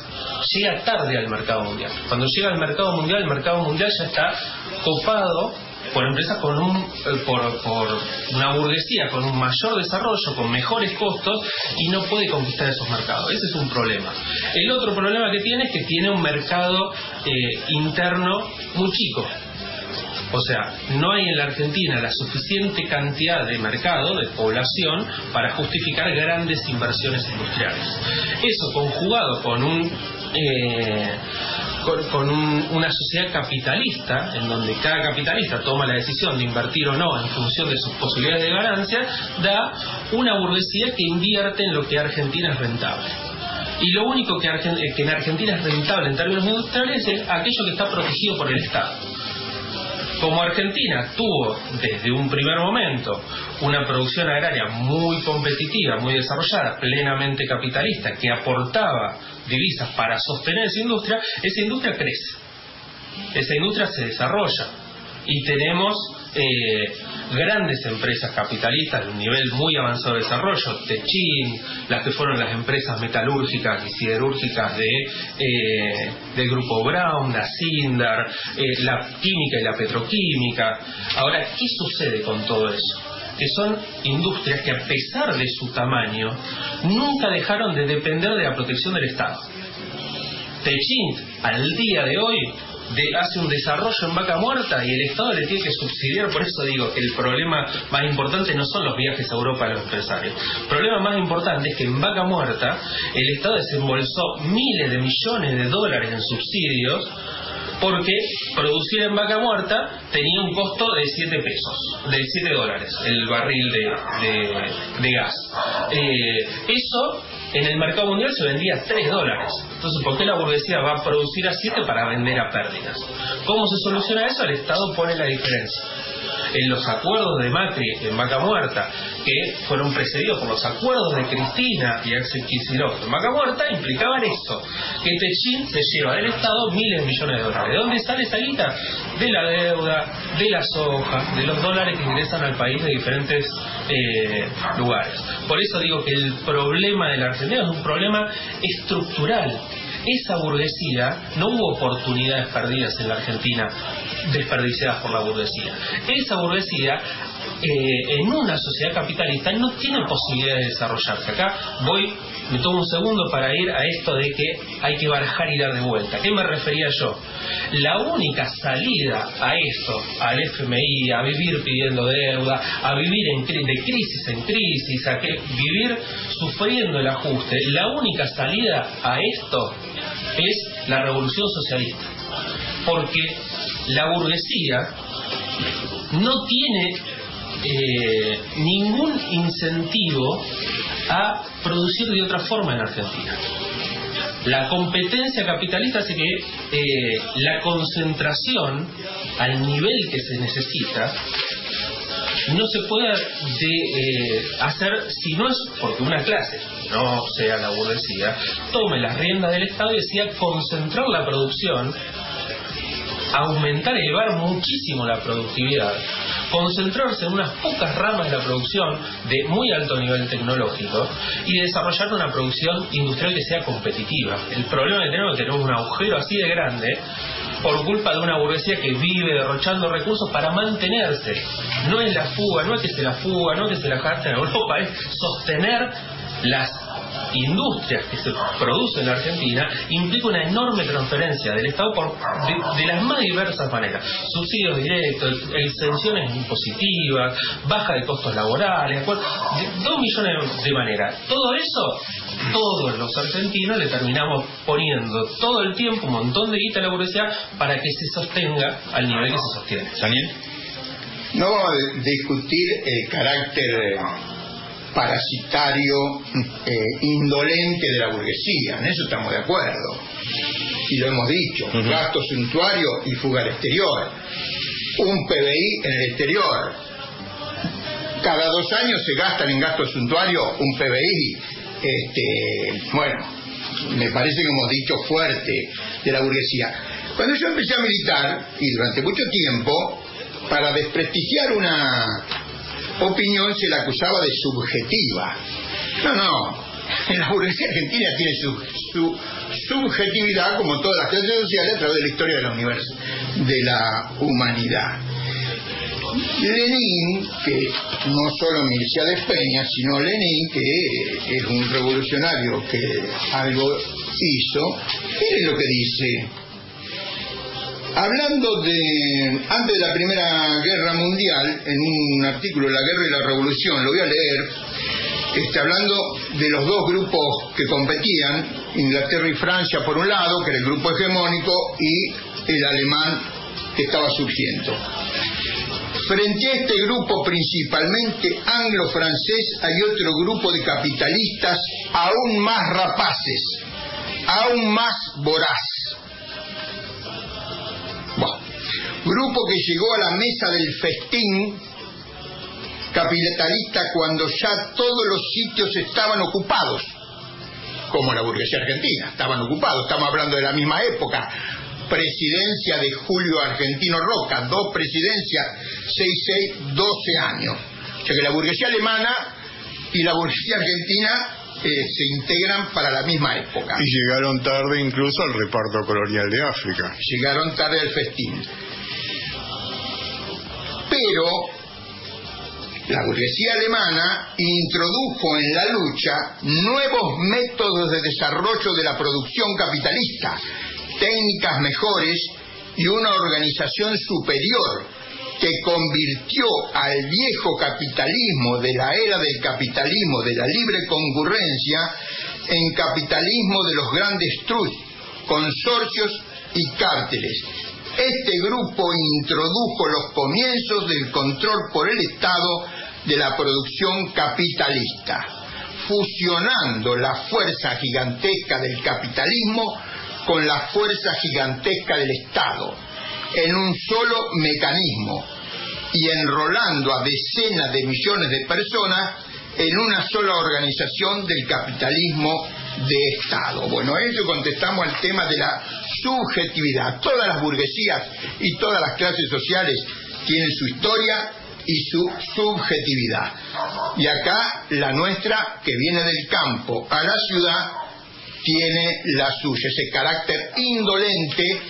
[SPEAKER 6] llega tarde al mercado mundial. Cuando llega al mercado mundial, el mercado mundial ya está copado por empresas con un eh, por, por, una burguesía con un mayor desarrollo, con mejores costos y no puede conquistar esos mercados. Ese es un problema. El otro problema que tiene es que tiene un mercado eh, interno muy chico. O sea, no hay en la Argentina la suficiente cantidad de mercado, de población, para justificar grandes inversiones industriales. Eso conjugado con un eh, con, una sociedad capitalista, en donde cada capitalista toma la decisión de invertir o no en función de sus posibilidades de ganancia, da una burguesía que invierte en lo que Argentina es rentable. Y lo único que, que en Argentina es rentable en términos industriales es aquello que está protegido por el Estado. Como Argentina tuvo desde un primer momento una producción agraria muy competitiva, muy desarrollada, plenamente capitalista, que aportaba divisas para sostener esa industria, esa industria crece, esa industria se desarrolla y tenemos eh, grandes empresas capitalistas de un nivel muy avanzado de desarrollo, Techin, las que fueron las empresas metalúrgicas y siderúrgicas de, eh, del grupo Brown, la Sindar, eh, la química y la petroquímica. Ahora, ¿qué sucede con todo eso? Que son industrias que a pesar de su tamaño nunca dejaron de depender de la protección del Estado. Techint al día de hoy hace un desarrollo en vaca muerta y el Estado le tiene que subsidiar, por eso digo que el problema más importante no son los viajes a Europa de los empresarios. El problema más importante es que en vaca muerta el Estado desembolsó miles de millones de dólares en subsidios porque producir en vaca muerta tenía un costo de 7 pesos, de 7 dólares el barril de, gas. Eh, eso en el mercado mundial se vendía a 3 dólares. Entonces, ¿por qué la burguesía va a producir a 7 para vender a pérdidas? ¿Cómo se soluciona eso? El Estado pone la diferencia en los acuerdos de Macri en Vaca Muerta, que fueron precedidos por los acuerdos de Cristina y Axel Kicillof en Vaca Muerta, implicaban esto, que Techín se lleva del Estado miles de millones de dólares. ¿De dónde sale esa guita? De la deuda, de la soja, de los dólares que ingresan al país de diferentes eh, lugares. Por eso digo que el problema de la Argentina es un problema estructural esa burguesía, no hubo oportunidades perdidas en la Argentina desperdiciadas por la burguesía. Esa burguesía eh, en una sociedad capitalista no tiene posibilidad de desarrollarse. Acá voy, me tomo un segundo para ir a esto de que hay que barajar y dar de vuelta. ¿Qué me refería yo? La única salida a esto, al FMI, a vivir pidiendo deuda, a vivir en, de crisis en crisis, a que, vivir sufriendo el ajuste, la única salida a esto es la revolución socialista. Porque la burguesía no tiene eh, ningún incentivo a producir de otra forma en Argentina. La competencia capitalista hace que eh, la concentración al nivel que se necesita no se pueda eh, hacer si no es porque una clase, no sea la burguesía, tome las riendas del Estado y decida concentrar la producción, aumentar, elevar muchísimo la productividad, concentrarse en unas pocas ramas de la producción de muy alto nivel tecnológico y desarrollar una producción industrial que sea competitiva. El problema que tenemos es que tenemos un agujero así de grande por culpa de una burguesía que vive derrochando recursos para mantenerse. No es la fuga, no es que se la fuga, no es que se la gaste en Europa, es sostener las industrias que se producen en la Argentina implica una enorme transferencia del Estado por, de, las más diversas maneras. Subsidios directos, exenciones impositivas, baja de costos laborales, dos millones de maneras. Todo eso todos los argentinos le terminamos poniendo todo el tiempo un montón de guita a la burguesía para que se sostenga al nivel que se sostiene.
[SPEAKER 3] Daniel.
[SPEAKER 4] No vamos a discutir el carácter eh, parasitario, eh, indolente de la burguesía, en eso estamos de acuerdo. Y lo hemos dicho, gasto suntuario y fuga al exterior. Un PBI en el exterior. Cada dos años se gastan en gasto suntuario un PBI este, bueno, me parece que hemos dicho fuerte de la burguesía. Cuando yo empecé a militar, y durante mucho tiempo, para desprestigiar una opinión se la acusaba de subjetiva. No, no, la burguesía argentina tiene su, subjetividad, como todas las clases sociales, a través de la historia de la, universo, de la humanidad. Lenin, que no solo Mircea Peña, sino Lenin, que es un revolucionario que algo hizo, miren lo que dice. Hablando de, antes de la Primera Guerra Mundial, en un artículo, La Guerra y la Revolución, lo voy a leer, está hablando de los dos grupos que competían, Inglaterra y Francia por un lado, que era el grupo hegemónico, y el alemán que estaba surgiendo. Frente a este grupo principalmente anglo-francés hay otro grupo de capitalistas aún más rapaces, aún más voraz. Grupo que llegó a la mesa del festín capitalista cuando ya todos los sitios estaban ocupados, como la burguesía argentina, estaban ocupados, estamos hablando de la misma época, presidencia de Julio Argentino Roca, dos presidencias, 6, 12 años. O sea que la burguesía alemana y la burguesía argentina eh, se integran para la misma época.
[SPEAKER 5] Y llegaron tarde incluso al reparto colonial de África.
[SPEAKER 4] Llegaron tarde al festín. Pero la burguesía alemana introdujo en la lucha nuevos métodos de desarrollo de la producción capitalista técnicas mejores y una organización superior que convirtió al viejo capitalismo de la era del capitalismo de la libre concurrencia en capitalismo de los grandes trust, consorcios y cárteles. Este grupo introdujo los comienzos del control por el Estado de la producción capitalista, fusionando la fuerza gigantesca del capitalismo con la fuerza gigantesca del Estado en un solo mecanismo y enrolando a decenas de millones de personas en una sola organización del capitalismo de Estado. Bueno, eso contestamos al tema de la subjetividad. Todas las burguesías y todas las clases sociales tienen su historia y su subjetividad. Y acá la nuestra, que viene del campo a la ciudad, tiene la suya, ese carácter indolente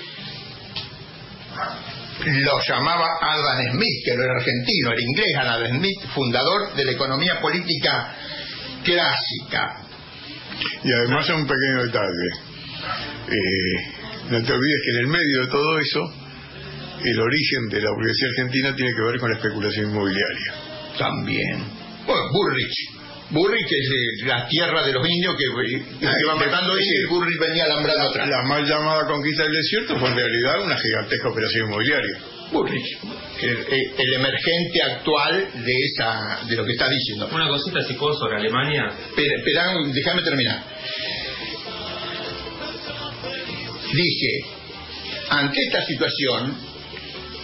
[SPEAKER 4] lo llamaba Adam Smith, que no era argentino, era inglés, Adam Smith, fundador de la economía política clásica.
[SPEAKER 5] Y además un pequeño detalle. Eh, no te olvides que en el medio de todo eso, el origen de la burguesía argentina tiene que ver con la especulación inmobiliaria.
[SPEAKER 4] También. Bueno, Burrich. Burrich es la tierra de los indios que, que va matando y el Burrich venía alambrando atrás.
[SPEAKER 5] La mal llamada conquista del desierto fue en realidad una gigantesca operación inmobiliaria.
[SPEAKER 4] Burrich, que es el, el emergente actual de esa de lo que está diciendo.
[SPEAKER 6] Una cosita si puedo sobre Alemania.
[SPEAKER 4] Espera, déjame terminar. Dice, ante esta situación,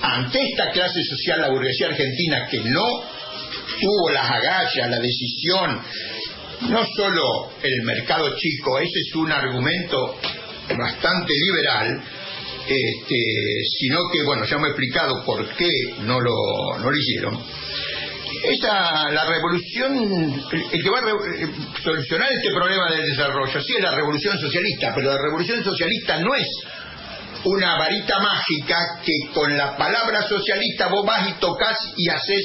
[SPEAKER 4] ante esta clase social, la burguesía argentina que no tuvo las agallas, la decisión, no solo el mercado chico, ese es un argumento bastante liberal, este, sino que, bueno, ya me he explicado por qué no lo, no lo hicieron. Esta, la revolución, el que va a re- eh, solucionar este problema del desarrollo, sí es la revolución socialista, pero la revolución socialista no es una varita mágica que con la palabra socialista vos vas y tocas y haces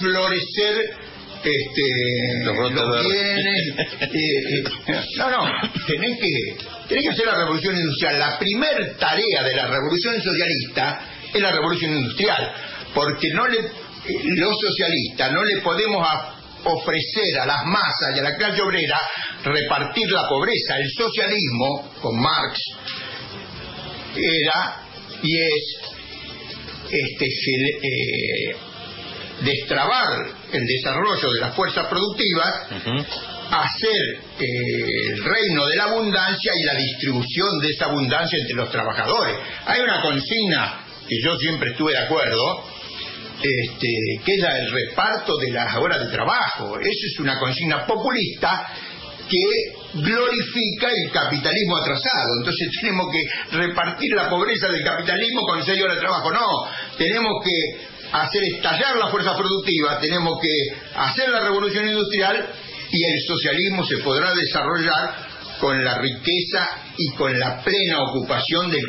[SPEAKER 4] florecer este,
[SPEAKER 3] Los
[SPEAKER 4] los bienes. eh, eh, no, no, tenés que, tenés que hacer la revolución industrial. La primer tarea de la revolución socialista es la revolución industrial, porque no le, los socialistas no le podemos ofrecer a las masas y a la clase obrera repartir la pobreza. El socialismo, con Marx, era y es este, eh, destrabar el desarrollo de las fuerzas productivas, hacer eh, el reino de la abundancia y la distribución de esa abundancia entre los trabajadores. Hay una consigna que yo siempre estuve de acuerdo, este, que es reparto de las horas de trabajo. Eso es una consigna populista que glorifica el capitalismo atrasado. Entonces tenemos que repartir la pobreza del capitalismo con seis horas de trabajo. No, tenemos que hacer estallar la fuerza productiva, tenemos que hacer la revolución industrial y el socialismo se podrá desarrollar con la riqueza y con la plena ocupación del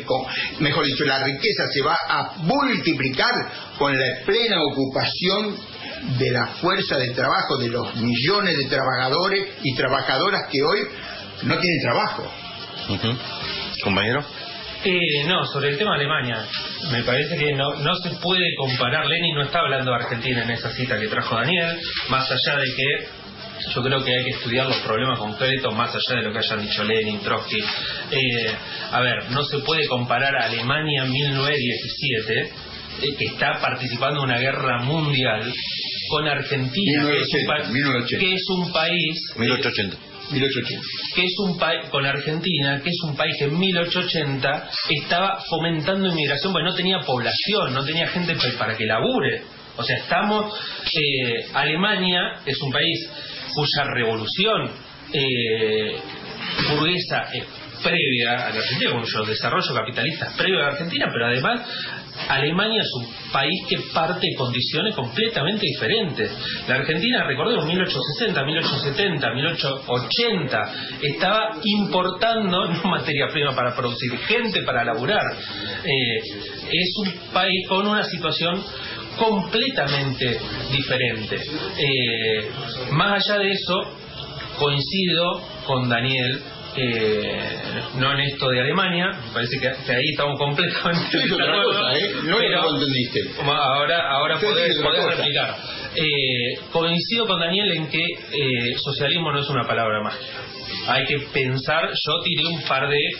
[SPEAKER 4] mejor dicho la riqueza se va a multiplicar con la plena ocupación de la fuerza de trabajo de los millones de trabajadores y trabajadoras que hoy no tienen trabajo.
[SPEAKER 3] Compañero.
[SPEAKER 6] Eh, no, sobre el tema de Alemania, me parece que no, no se puede comparar, Lenin no está hablando de Argentina en esa cita que trajo Daniel, más allá de que yo creo que hay que estudiar los problemas concretos más allá de lo que hayan dicho Lenin, Trotsky. Eh, a ver, no se puede comparar a Alemania 1917, eh, que está participando en una guerra mundial, con Argentina, que es, un pa-
[SPEAKER 4] 1980.
[SPEAKER 6] que es un país... eh,
[SPEAKER 3] 1880.
[SPEAKER 4] 1880
[SPEAKER 6] que es un país con Argentina, que es un país que en 1880 estaba fomentando inmigración, porque no tenía población, no tenía gente para que labure. O sea, estamos. eh, Alemania es un país cuya revolución eh, burguesa es previa a la Argentina, cuyo desarrollo capitalista es previo a la Argentina, pero además Alemania es un país que parte de condiciones completamente diferentes. La Argentina, recordemos, 1860, 1870, 1880, estaba importando materia prima para producir, gente para laburar. Eh, es un país con una situación completamente diferente. Eh, más allá de eso, coincido con Daniel. eh, no en esto de Alemania, me parece que, que ahí estamos completamente de acuerdo,
[SPEAKER 4] ¿eh? No
[SPEAKER 6] pero-
[SPEAKER 4] lo entendiste.
[SPEAKER 6] Ahora, ahora podés, podés replicar. Eh, coincido con Daniel en que eh, socialismo no es una palabra mágica. Hay que pensar, yo tiré un par de eh,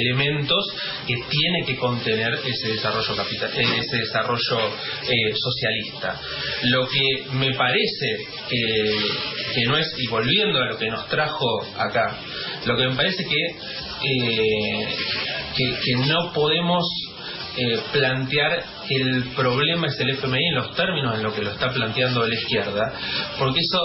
[SPEAKER 6] elementos que tiene que contener ese desarrollo capital, eh, ese desarrollo eh, socialista. Lo que me parece que, no es, y volviendo a lo que nos trajo acá, lo que me parece que, no podemos plantear el problema es el FMI en los términos en lo que lo está planteando la izquierda, porque eso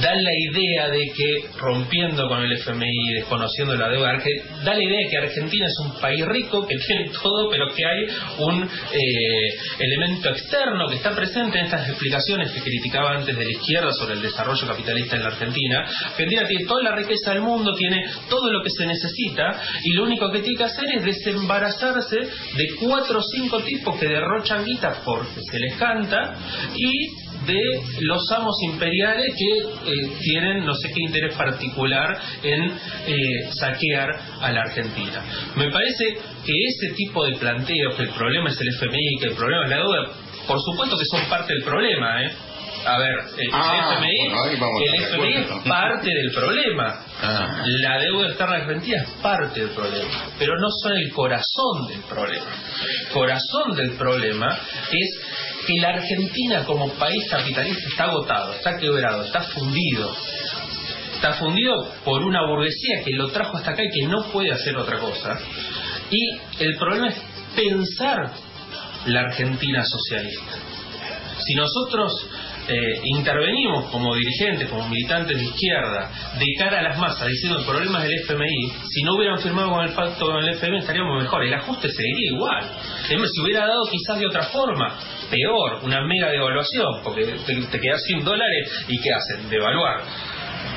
[SPEAKER 6] da la idea de que rompiendo con el FMI, desconociendo la deuda, da la idea de que Argentina es un país rico, que tiene todo, pero que hay un eh, elemento externo que está presente en estas explicaciones que criticaba antes de la izquierda sobre el desarrollo capitalista en la Argentina. Argentina tiene toda la riqueza del mundo, tiene todo lo que se necesita y lo único que tiene que hacer es desembarazarse de cuatro o cinco tipos que derrochan guita porque se les canta y de los amos imperiales que eh, tienen no sé qué interés particular en eh, saquear a la Argentina. Me parece que ese tipo de planteos, que el problema es el FMI, que el problema es la deuda, por supuesto que son parte del problema, ¿eh? A ver, el,
[SPEAKER 4] Ah,
[SPEAKER 6] FMI,
[SPEAKER 4] bueno, ahí vamos a
[SPEAKER 6] el FMI es parte del problema.
[SPEAKER 3] Ah.
[SPEAKER 6] La deuda externa argentina es parte del problema, pero no son el corazón del problema. Corazón del problema es que la Argentina como país capitalista está agotado, está quebrado, está fundido. Está fundido por una burguesía que lo trajo hasta acá y que no puede hacer otra cosa. Y el problema es pensar la Argentina socialista. Si nosotros eh, intervenimos como dirigentes, como militantes de izquierda, de cara a las masas, diciendo el problema es del FMI, si no hubieran firmado con el pacto con el FMI estaríamos mejor. El ajuste seguiría igual. Si hubiera dado quizás de otra forma, peor, una mega devaluación, porque te, quedas sin dólares y ¿qué hacen? Devaluar.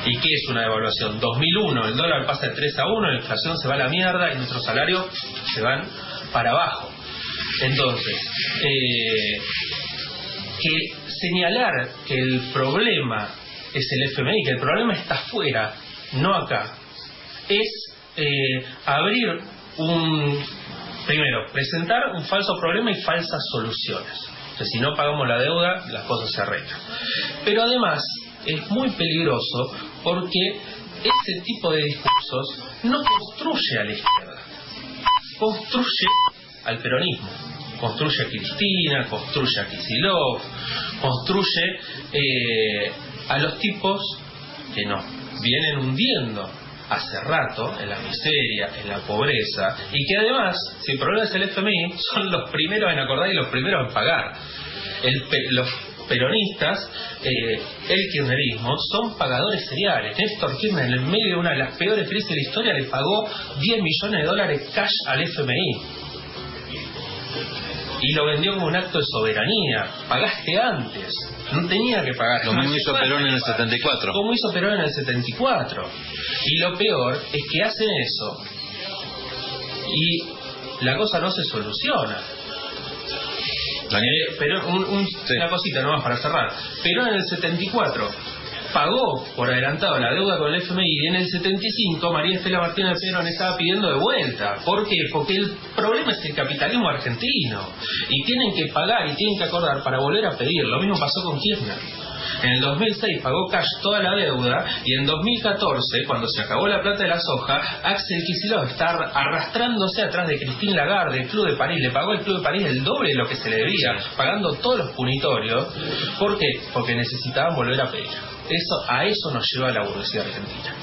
[SPEAKER 6] ¿Y qué es una devaluación? 2001, el dólar pasa de 3 a 1, la inflación se va a la mierda y nuestros salarios se van para abajo. Entonces, eh, que señalar que el problema es el FMI, que el problema está afuera, no acá, es eh, abrir un, primero, presentar un falso problema y falsas soluciones. Si no pagamos la deuda, las cosas se arreglan. Pero además, es muy peligroso porque ese tipo de discursos no construye a la izquierda, construye al peronismo construye a Cristina, construye a Kisilov, construye eh, a los tipos que nos vienen hundiendo hace rato en la miseria, en la pobreza, y que además, si el problema es el FMI, son los primeros en acordar y los primeros en pagar. El los peronistas, eh, el kirchnerismo, son pagadores seriales. Néstor Kirchner, en medio de una de las peores crisis de la historia, le pagó 10 millones de dólares cash al FMI y lo vendió como un acto de soberanía. Pagaste antes, no tenía que pagar.
[SPEAKER 3] Lo mismo hizo Perón en el 74.
[SPEAKER 6] Como hizo Perón en el 74. Y lo peor es que hacen eso y la cosa no se soluciona.
[SPEAKER 3] Daniel.
[SPEAKER 6] Eh, pero un- un- una cosita nomás para cerrar. Perón en el 74 pagó por adelantado la deuda con el FMI y en el 75 María Estela Martínez Perón estaba pidiendo de vuelta. ¿Por qué? Porque el problema es el capitalismo argentino y tienen que pagar y tienen que acordar para volver a pedir. Lo mismo pasó con Kirchner. En el 2006 pagó cash toda la deuda y en 2014, cuando se acabó la plata de la soja, Axel Kicillof está ar- arrastrándose atrás de Christine Lagarde, del Club de París. Le pagó el Club de París el doble de lo que se le debía, pagando todos los punitorios. ¿Por qué? Porque necesitaban volver a pedir. Eso, a eso nos lleva la burguesía argentina.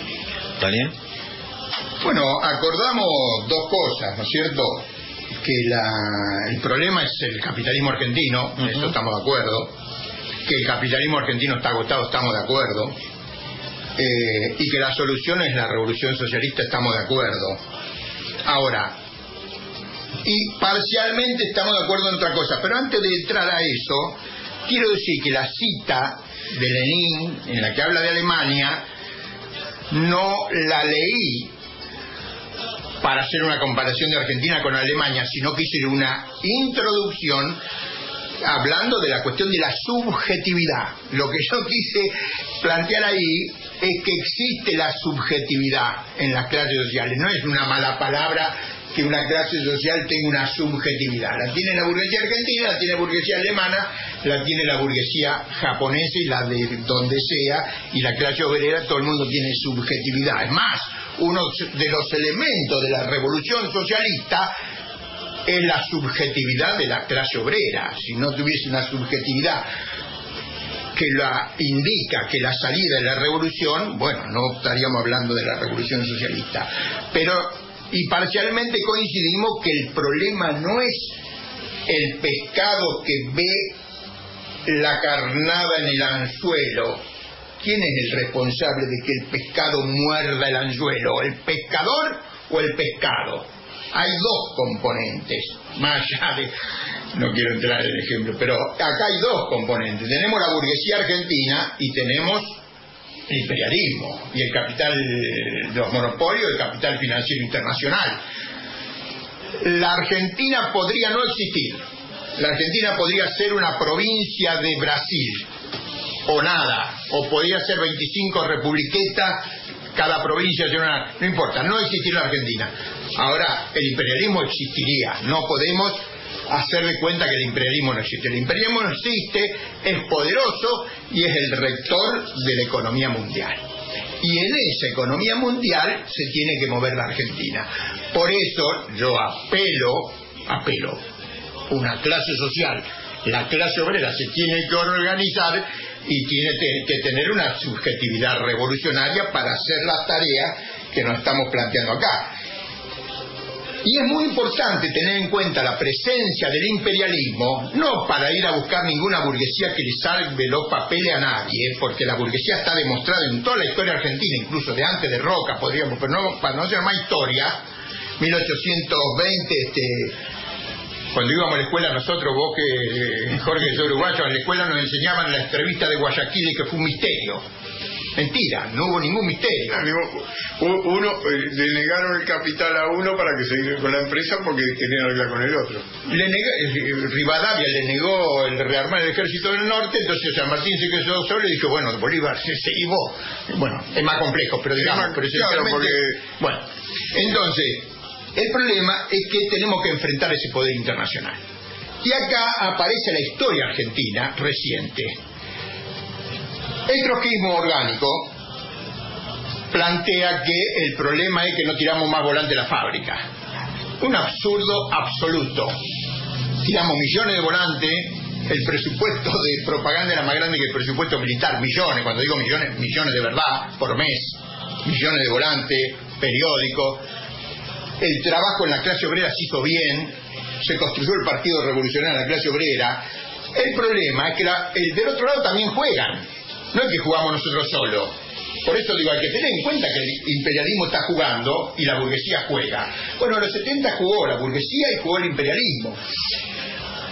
[SPEAKER 3] Daniel.
[SPEAKER 4] Bueno, acordamos dos cosas, ¿no es cierto? Que la- el problema es el capitalismo argentino, en eso estamos de acuerdo. Que el capitalismo argentino está agotado, estamos de acuerdo. Eh, y que la solución es la revolución socialista, estamos de acuerdo. Ahora, y parcialmente estamos de acuerdo en otra cosa, pero antes de entrar a eso, quiero decir que la cita de Lenin, en la que habla de Alemania, no la leí para hacer una comparación de Argentina con Alemania, sino que hice una introducción hablando de la cuestión de la subjetividad. Lo que yo quise plantear ahí es que existe la subjetividad en las clases sociales. No es una mala palabra que una clase social tenga una subjetividad. La tiene la burguesía argentina, la tiene la burguesía alemana, la tiene la burguesía japonesa y la de donde sea, y la clase obrera, todo el mundo tiene subjetividad. Es más, uno de los elementos de la revolución socialista es la subjetividad de la clase obrera. Si no tuviese una subjetividad que la indica que la salida de la revolución, bueno, no estaríamos hablando de la revolución socialista. Pero, y parcialmente coincidimos que el problema no es el pescado que ve la carnada en el anzuelo. ¿Quién es el responsable de que el pescado muerda el anzuelo? ¿El pescador o el pescado? Hay dos componentes, más allá de no quiero entrar en el ejemplo, pero acá hay dos componentes. Tenemos la burguesía argentina y tenemos el imperialismo y el capital los monopolios, el capital financiero internacional. La Argentina podría no existir. La Argentina podría ser una provincia de Brasil, o nada, o podría ser 25 republiquetas, cada provincia una... No importa, no existir la Argentina. Ahora, el imperialismo existiría, no podemos hacer de cuenta que el imperialismo no existe. El imperialismo no existe, es poderoso y es el rector de la economía mundial. Y en esa economía mundial se tiene que mover la Argentina. Por eso yo apelo, apelo, una clase social, la clase obrera se tiene que organizar y tiene que tener una subjetividad revolucionaria para hacer las tareas que nos estamos planteando acá. Y es muy importante tener en cuenta la presencia del imperialismo, no para ir a buscar ninguna burguesía que le salve los papeles a nadie, porque la burguesía está demostrada en toda la historia argentina, incluso de antes de Roca, podríamos, pero no, para no hacer más historia, 1820, este, cuando íbamos a la escuela nosotros, vos que Jorge es uruguayo, en la escuela nos enseñaban la entrevista de Guayaquil y que fue un misterio Mentira, no hubo ningún misterio.
[SPEAKER 5] Uno, eh, le negaron el capital a uno para que se con la empresa porque querían hablar con el otro.
[SPEAKER 4] Le eh, Rivadavia le negó el rearmar el ejército del norte, entonces San Martín se quedó solo y dijo, bueno, Bolívar se, se Bueno, es más complejo, pero digamos, pero porque... Bueno, entonces, el problema es que tenemos que enfrentar ese poder internacional. Y acá aparece la historia argentina reciente el trotskismo orgánico plantea que el problema es que no tiramos más volante de la fábrica. Un absurdo absoluto. Tiramos millones de volantes, el presupuesto de propaganda era más grande que el presupuesto militar, millones, cuando digo millones, millones de verdad, por mes, millones de volantes, periódicos. El trabajo en la clase obrera se hizo bien, se construyó el Partido Revolucionario en la clase obrera. El problema es que el, del otro lado también juegan no es que jugamos nosotros solos. Por eso digo, hay que tener en cuenta que el imperialismo está jugando y la burguesía juega. Bueno, en los 70 jugó la burguesía y jugó el imperialismo.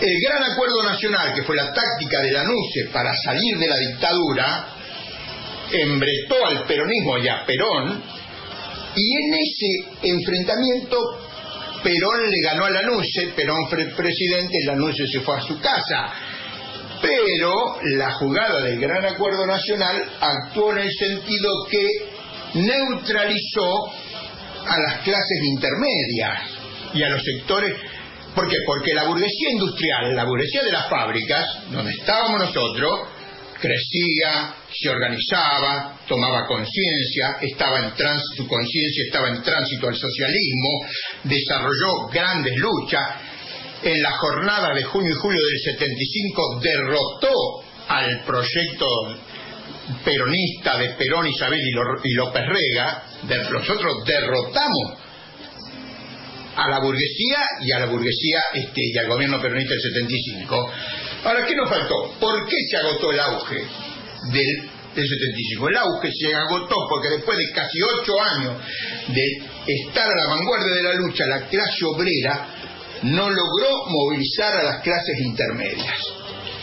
[SPEAKER 4] El gran acuerdo nacional, que fue la táctica de la NUCE para salir de la dictadura, embretó al peronismo y a Perón, y en ese enfrentamiento Perón le ganó a la NUCE, Perón fue presidente, la NUCE se fue a su casa pero la jugada del Gran Acuerdo Nacional actuó en el sentido que neutralizó a las clases intermedias y a los sectores. ¿Por qué? Porque la burguesía industrial, la burguesía de las fábricas, donde estábamos nosotros, crecía, se organizaba, tomaba conciencia, estaba en su conciencia estaba en tránsito al socialismo, desarrolló grandes luchas, en la jornada de junio y julio del 75 derrotó al proyecto peronista de Perón, Isabel y López Rega, nosotros derrotamos a la burguesía y a la burguesía este, y al gobierno peronista del 75. Ahora, ¿qué nos faltó? ¿Por qué se agotó el auge del, del 75? El auge se agotó porque después de casi ocho años de estar a la vanguardia de la lucha, la clase obrera no logró movilizar a las clases intermedias.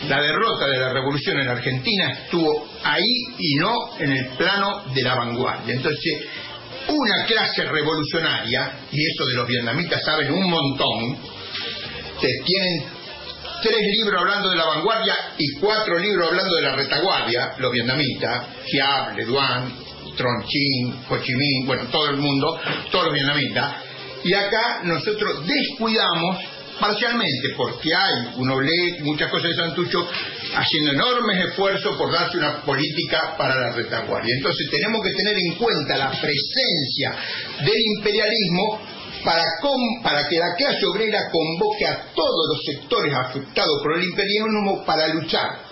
[SPEAKER 4] La derrota de la revolución en Argentina estuvo ahí y no en el plano de la vanguardia. Entonces, una clase revolucionaria, y eso de los vietnamitas saben un montón, tienen tres libros hablando de la vanguardia y cuatro libros hablando de la retaguardia, los vietnamitas, Giap, Le Duan, Tronchin, Ho Chi Minh, bueno, todo el mundo, todos los vietnamitas, Y acá nosotros descuidamos parcialmente, porque hay, uno lee muchas cosas de Santucho haciendo enormes esfuerzos por darse una política para la retaguardia. Entonces tenemos que tener en cuenta la presencia del imperialismo para, para que la clase obrera convoque a todos los sectores afectados por el imperialismo para luchar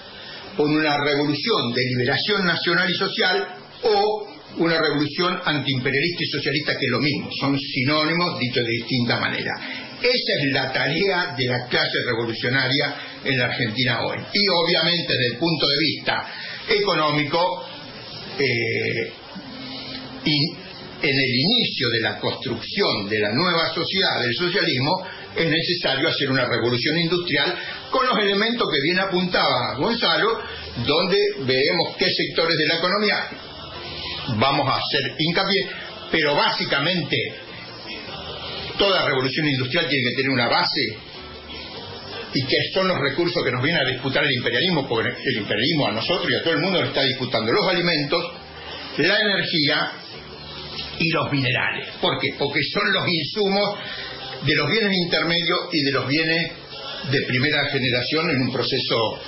[SPEAKER 4] por una revolución de liberación nacional y social o una revolución antiimperialista y socialista que es lo mismo, son sinónimos dicho de distinta manera. Esa es la tarea de la clase revolucionaria en la Argentina hoy. Y obviamente desde el punto de vista económico, eh, y en el inicio de la construcción de la nueva sociedad, del socialismo, es necesario hacer una revolución industrial con los elementos que bien apuntaba Gonzalo, donde veremos qué sectores de la economía vamos a hacer hincapié, pero básicamente toda revolución industrial tiene que tener una base y que son los recursos que nos viene a disputar el imperialismo, porque el imperialismo a nosotros y a todo el mundo nos está disputando los alimentos, la energía y los minerales. ¿Por qué? Porque son los insumos de los bienes intermedios y de los bienes de primera generación en un proceso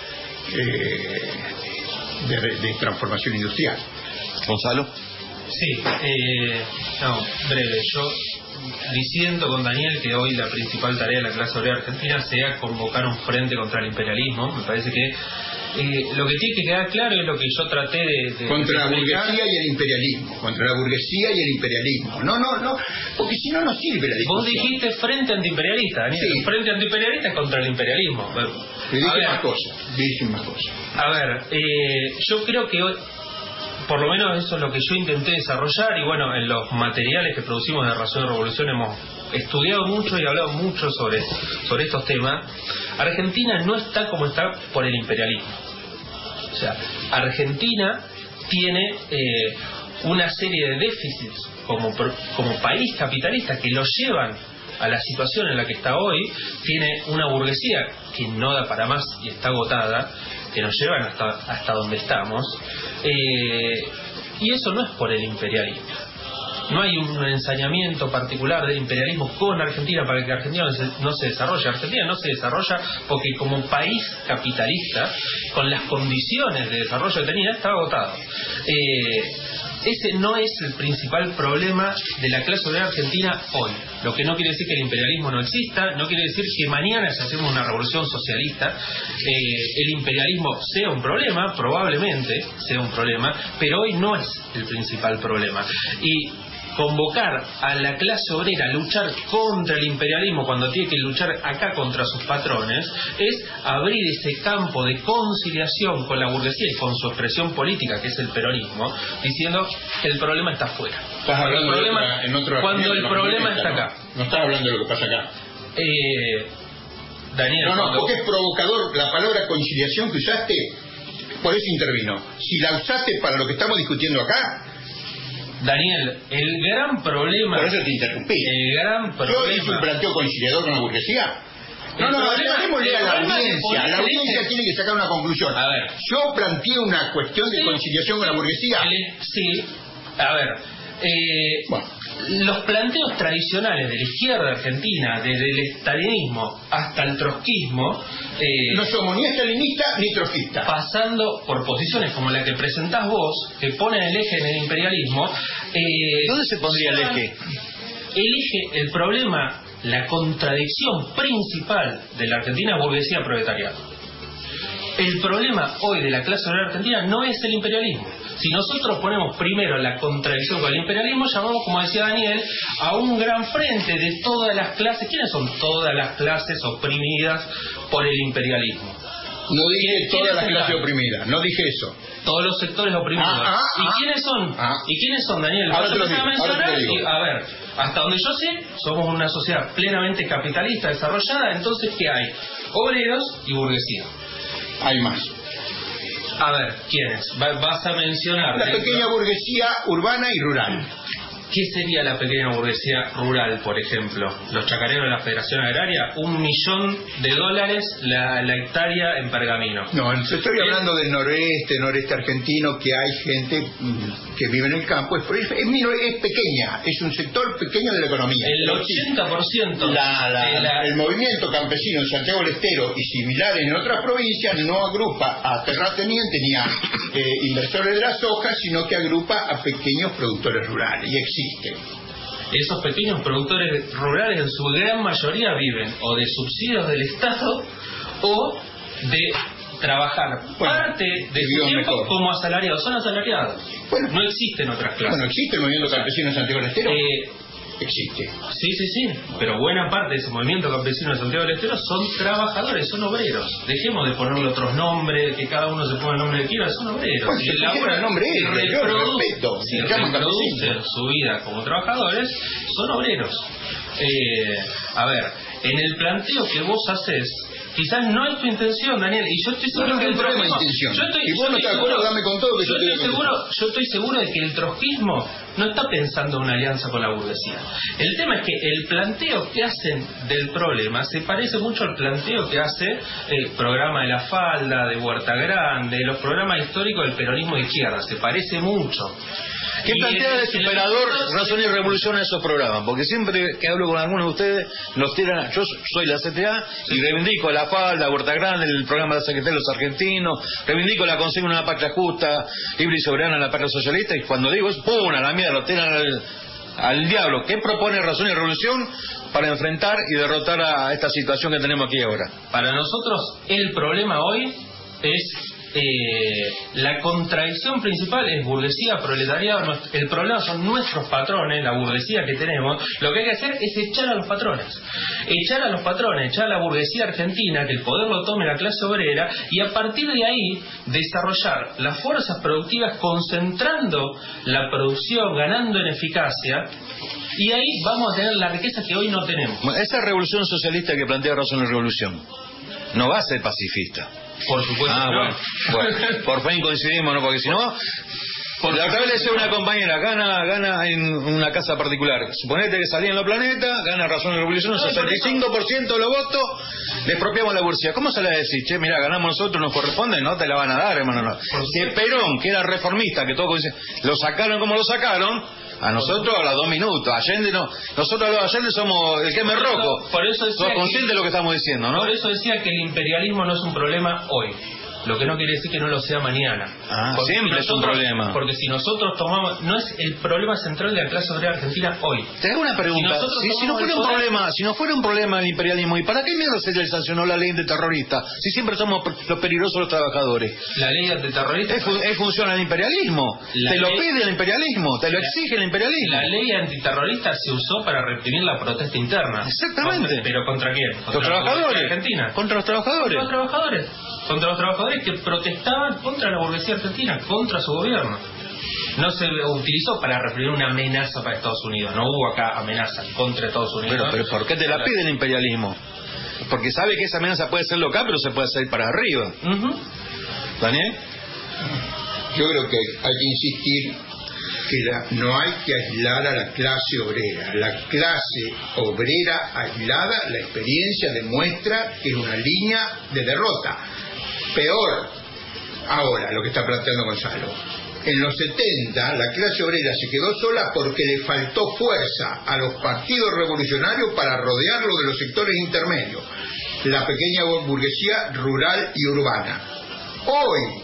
[SPEAKER 4] eh, de transformación industrial.
[SPEAKER 3] Gonzalo.
[SPEAKER 6] Sí, eh, no, breve. Yo diciendo con Daniel que hoy la principal tarea de la clase obrera argentina sea convocar un frente contra el imperialismo. Me parece que eh, lo que tiene que quedar claro es lo que yo traté de...
[SPEAKER 4] contra la burguesía y el imperialismo. Contra la burguesía y el imperialismo. No, no, no. Porque si no, no sirve la discusión.
[SPEAKER 6] Vos dijiste frente antiimperialista, Daniel. Sí. Frente antiimperialista es contra el imperialismo.
[SPEAKER 4] Pero, dije más cosas. Dije más cosas.
[SPEAKER 6] A ver, eh, yo creo que hoy por lo menos eso es lo que yo intenté desarrollar y bueno, en los materiales que producimos de Razón y Revolución hemos estudiado mucho y hablado mucho sobre, estos temas. Argentina no está como está por el imperialismo. O sea, Argentina tiene eh, una serie de déficits como, como país capitalista que lo llevan a la situación en la que está hoy, tiene una burguesía que no da para más y está agotada, que nos llevan hasta, hasta donde estamos, eh, y eso no es por el imperialismo. No hay un ensañamiento particular del imperialismo con Argentina para que Argentina no se, desarrolle. Argentina no se desarrolla porque como país capitalista, con las condiciones de desarrollo que tenía, está agotado. Eh, ese no es el principal problema de la clase obrera argentina hoy. Lo que no quiere decir que el imperialismo no exista, no quiere decir que mañana si hacemos una revolución socialista eh, el imperialismo sea un problema, probablemente sea un problema, pero hoy no es el principal problema. Y convocar a la clase obrera a luchar contra el imperialismo cuando tiene que luchar acá contra sus patrones es abrir ese campo de conciliación con la burguesía y con su expresión política que es el peronismo diciendo que el problema está afuera.
[SPEAKER 4] Estás hablando problema,
[SPEAKER 6] en otro cuando el problema está acá.
[SPEAKER 4] No estás hablando de lo que pasa acá.
[SPEAKER 6] Eh, Daniel
[SPEAKER 4] no no porque es provocador la palabra conciliación que usaste por eso intervino. Si la usaste para lo que estamos discutiendo acá
[SPEAKER 6] Daniel, el gran problema.
[SPEAKER 4] Por eso te interrumpí.
[SPEAKER 6] El gran problema.
[SPEAKER 4] ¿Yo hice un planteo conciliador con la burguesía? No, no, démosle a la audiencia. La audiencia tiene que sacar una conclusión.
[SPEAKER 6] A ver.
[SPEAKER 4] Yo planteé una cuestión de conciliación con la burguesía.
[SPEAKER 6] Sí, a ver. Eh, bueno los planteos tradicionales de la izquierda argentina, desde el estalinismo hasta el trotskismo,
[SPEAKER 4] eh, no somos ni estalinistas ni trotskistas.
[SPEAKER 6] Pasando por posiciones como la que presentás vos, que ponen el eje en el imperialismo.
[SPEAKER 3] Eh, ¿Dónde se pondría el eje?
[SPEAKER 6] El eje, el problema, la contradicción principal de la Argentina burguesía proletariado. El problema hoy de la clase obrera argentina no es el imperialismo si nosotros ponemos primero la contradicción con el imperialismo, llamamos, como decía Daniel, a un gran frente de todas las clases. ¿Quiénes son todas las clases oprimidas por el imperialismo?
[SPEAKER 4] No dije todas las clases oprimidas, no dije eso.
[SPEAKER 6] Todos los sectores oprimidos.
[SPEAKER 4] Ah, ah,
[SPEAKER 6] ¿Y
[SPEAKER 4] ah.
[SPEAKER 6] quiénes son? ¿Y quiénes son, Daniel?
[SPEAKER 4] Ahora te lo digo,
[SPEAKER 6] a ver, hasta donde yo sé, somos una sociedad plenamente capitalista, desarrollada, entonces ¿qué hay? Obreros y burguesía.
[SPEAKER 4] Hay más.
[SPEAKER 6] A ver, ¿quiénes? Vas a mencionar.
[SPEAKER 4] La pequeña burguesía urbana y rural.
[SPEAKER 6] ¿Qué sería la pequeña burguesía rural, por ejemplo? Los chacareros de la Federación Agraria, un millón de dólares la, hectárea en pergamino.
[SPEAKER 4] No, estoy hablando del noroeste, noreste argentino, que hay gente mm, que vive en el campo es, es, es pequeña, es un sector pequeño de la economía.
[SPEAKER 6] El 80%
[SPEAKER 4] la, la,
[SPEAKER 6] de la-
[SPEAKER 4] el movimiento campesino en Santiago del Estero y similares en otras provincias no agrupa a terratenientes ni a eh, inversores de la soja, sino que agrupa a pequeños productores rurales y existen.
[SPEAKER 6] esos pequeños productores rurales en su gran mayoría viven o de subsidios del Estado o de trabajar
[SPEAKER 4] Bueno,
[SPEAKER 6] parte de su tiempo
[SPEAKER 4] mejor.
[SPEAKER 6] como asalariados. Son asalariados.
[SPEAKER 4] Bueno.
[SPEAKER 6] no existen otras clases.
[SPEAKER 4] Bueno, existe el movimiento campesino en Santiago del Estero.
[SPEAKER 6] Eh,
[SPEAKER 4] existe.
[SPEAKER 6] Sí, sí, sí, pero buena parte de ese movimiento campesino de Santiago del Estero son trabajadores, son obreros. Dejemos de ponerle otros nombres, que cada uno se ponga el nombre que quiera, son obreros.
[SPEAKER 4] Bueno,
[SPEAKER 6] laburan-
[SPEAKER 4] pusieron el nombre ellos, yo respeto,
[SPEAKER 6] si reproducen su vida como trabajadores, son obreros. Eh, a ver, en el planteo que vos haces, quizás no es tu intención, Daniel, y yo estoy seguro
[SPEAKER 4] No, no
[SPEAKER 6] que el
[SPEAKER 4] intención.
[SPEAKER 6] yo estoy-
[SPEAKER 4] Si vos
[SPEAKER 6] yo
[SPEAKER 4] no estás de acuerdo,
[SPEAKER 6] seguro-
[SPEAKER 4] dame con todo que yo
[SPEAKER 6] yo estoy seguro, yo estoy seguro de que el trotskismo no está pensando en una alianza con la burguesía. El tema es que el planteo que hacen del problema se parece mucho al planteo que hace el programa de la falda, de Huerta Grande, los programas históricos del peronismo de izquierda. Se parece mucho.
[SPEAKER 3] ¿Qué plantea de superador razón y revolución a esos programas? Porque siempre que hablo con algunos de ustedes, nos tiran. Yo soy la CTA y reivindico la falda, Huerta Grande, el programa de la Secretaría de los Argentinos, reivindico la consigna de una patria justa, libre y soberana la patria socialista, y cuando digo eso, ¡pum! a la mierda, lo tiran al, al diablo. ¿Qué propone razón y revolución para enfrentar y derrotar a esta situación que tenemos aquí ahora?
[SPEAKER 6] Para nosotros el problema hoy es eh, la contradicción principal es burguesía, proletariado. El problema son nuestros patrones, la burguesía que tenemos. Lo que hay que hacer es echar a los patrones. Echar a los patrones, echar a la burguesía argentina, que el poder lo tome la clase obrera y a partir de ahí desarrollar las fuerzas productivas concentrando la producción, ganando en eficacia. Y ahí vamos a tener la riqueza que hoy no tenemos.
[SPEAKER 3] Esa revolución socialista que plantea razón y revolución no va a ser pacifista.
[SPEAKER 6] Por supuesto
[SPEAKER 3] Ah,
[SPEAKER 6] que no.
[SPEAKER 3] bueno. Bueno, por fin coincidimos, ¿no? Porque si no... la otra vez le decía una compañera, gana, gana en una casa particular. Suponete que salía en los planetas, gana Razón y Revolución,
[SPEAKER 6] por
[SPEAKER 3] 65% de los votos, le expropiamos la burguesía. ¿Cómo se la decís? Che, mira, ganamos nosotros, nos corresponde, no te la van a dar, hermano. No. Que Perón, que era reformista, que todo lo sacaron como lo sacaron, a nosotros a los dos minutos. Allende no. Nosotros los Allende somos el que me
[SPEAKER 6] Por eso-
[SPEAKER 3] roco.
[SPEAKER 6] por eso decía
[SPEAKER 3] Sos
[SPEAKER 6] que-
[SPEAKER 3] consciente de lo que estamos diciendo, ¿no?
[SPEAKER 6] Por eso decía que el imperialismo no es un problema hoy. Lo que no quiere decir que no lo sea mañana.
[SPEAKER 3] Ah, siempre
[SPEAKER 6] si
[SPEAKER 3] es un problema.
[SPEAKER 6] Porque si nosotros tomamos... No es el problema central de la clase obrera argentina hoy.
[SPEAKER 3] Te hago una pregunta.
[SPEAKER 6] Si nosotros
[SPEAKER 3] Si, si no fuera un
[SPEAKER 6] poder-
[SPEAKER 3] problema, si no fuera un problema el imperialismo, ¿y para qué miedo se le sancionó la ley de terrorista? Si siempre somos los peligrosos los trabajadores.
[SPEAKER 6] La ley antiterrorista...
[SPEAKER 3] Es, fu- es función al imperialismo.
[SPEAKER 6] La
[SPEAKER 3] te lo pide el imperialismo, te lo
[SPEAKER 6] La-
[SPEAKER 3] exige el imperialismo.
[SPEAKER 6] La ley antiterrorista se usó para reprimir la protesta interna.
[SPEAKER 3] Exactamente.
[SPEAKER 6] Contra- ¿Pero contra quién?
[SPEAKER 3] los
[SPEAKER 6] Contra
[SPEAKER 3] trabajadores.
[SPEAKER 6] argentina.
[SPEAKER 3] Contra los
[SPEAKER 6] Contra
[SPEAKER 3] trabajadores.
[SPEAKER 6] los trabajadores. Contra los trabajadores que protestaban contra la burguesía argentina, contra su gobierno. No se utilizó para reprimir una amenaza para Estados Unidos. No hubo acá amenaza contra Estados Unidos.
[SPEAKER 3] Pero, pero ¿por qué te la pide el imperialismo? Porque sabe que esa amenaza puede ser local, pero se puede hacer para arriba.
[SPEAKER 6] Ujú.
[SPEAKER 3] ¿Daniel?
[SPEAKER 4] Yo creo que hay que insistir que la- no hay que aislar a la clase obrera. La clase obrera aislada, la experiencia demuestra que es una línea de derrota. Peor ahora lo que está planteando Gonzalo. En los 70 la clase obrera se quedó sola porque le faltó fuerza a los partidos revolucionarios para rodearlo de los sectores intermedios, la pequeña burguesía rural y urbana. Hoy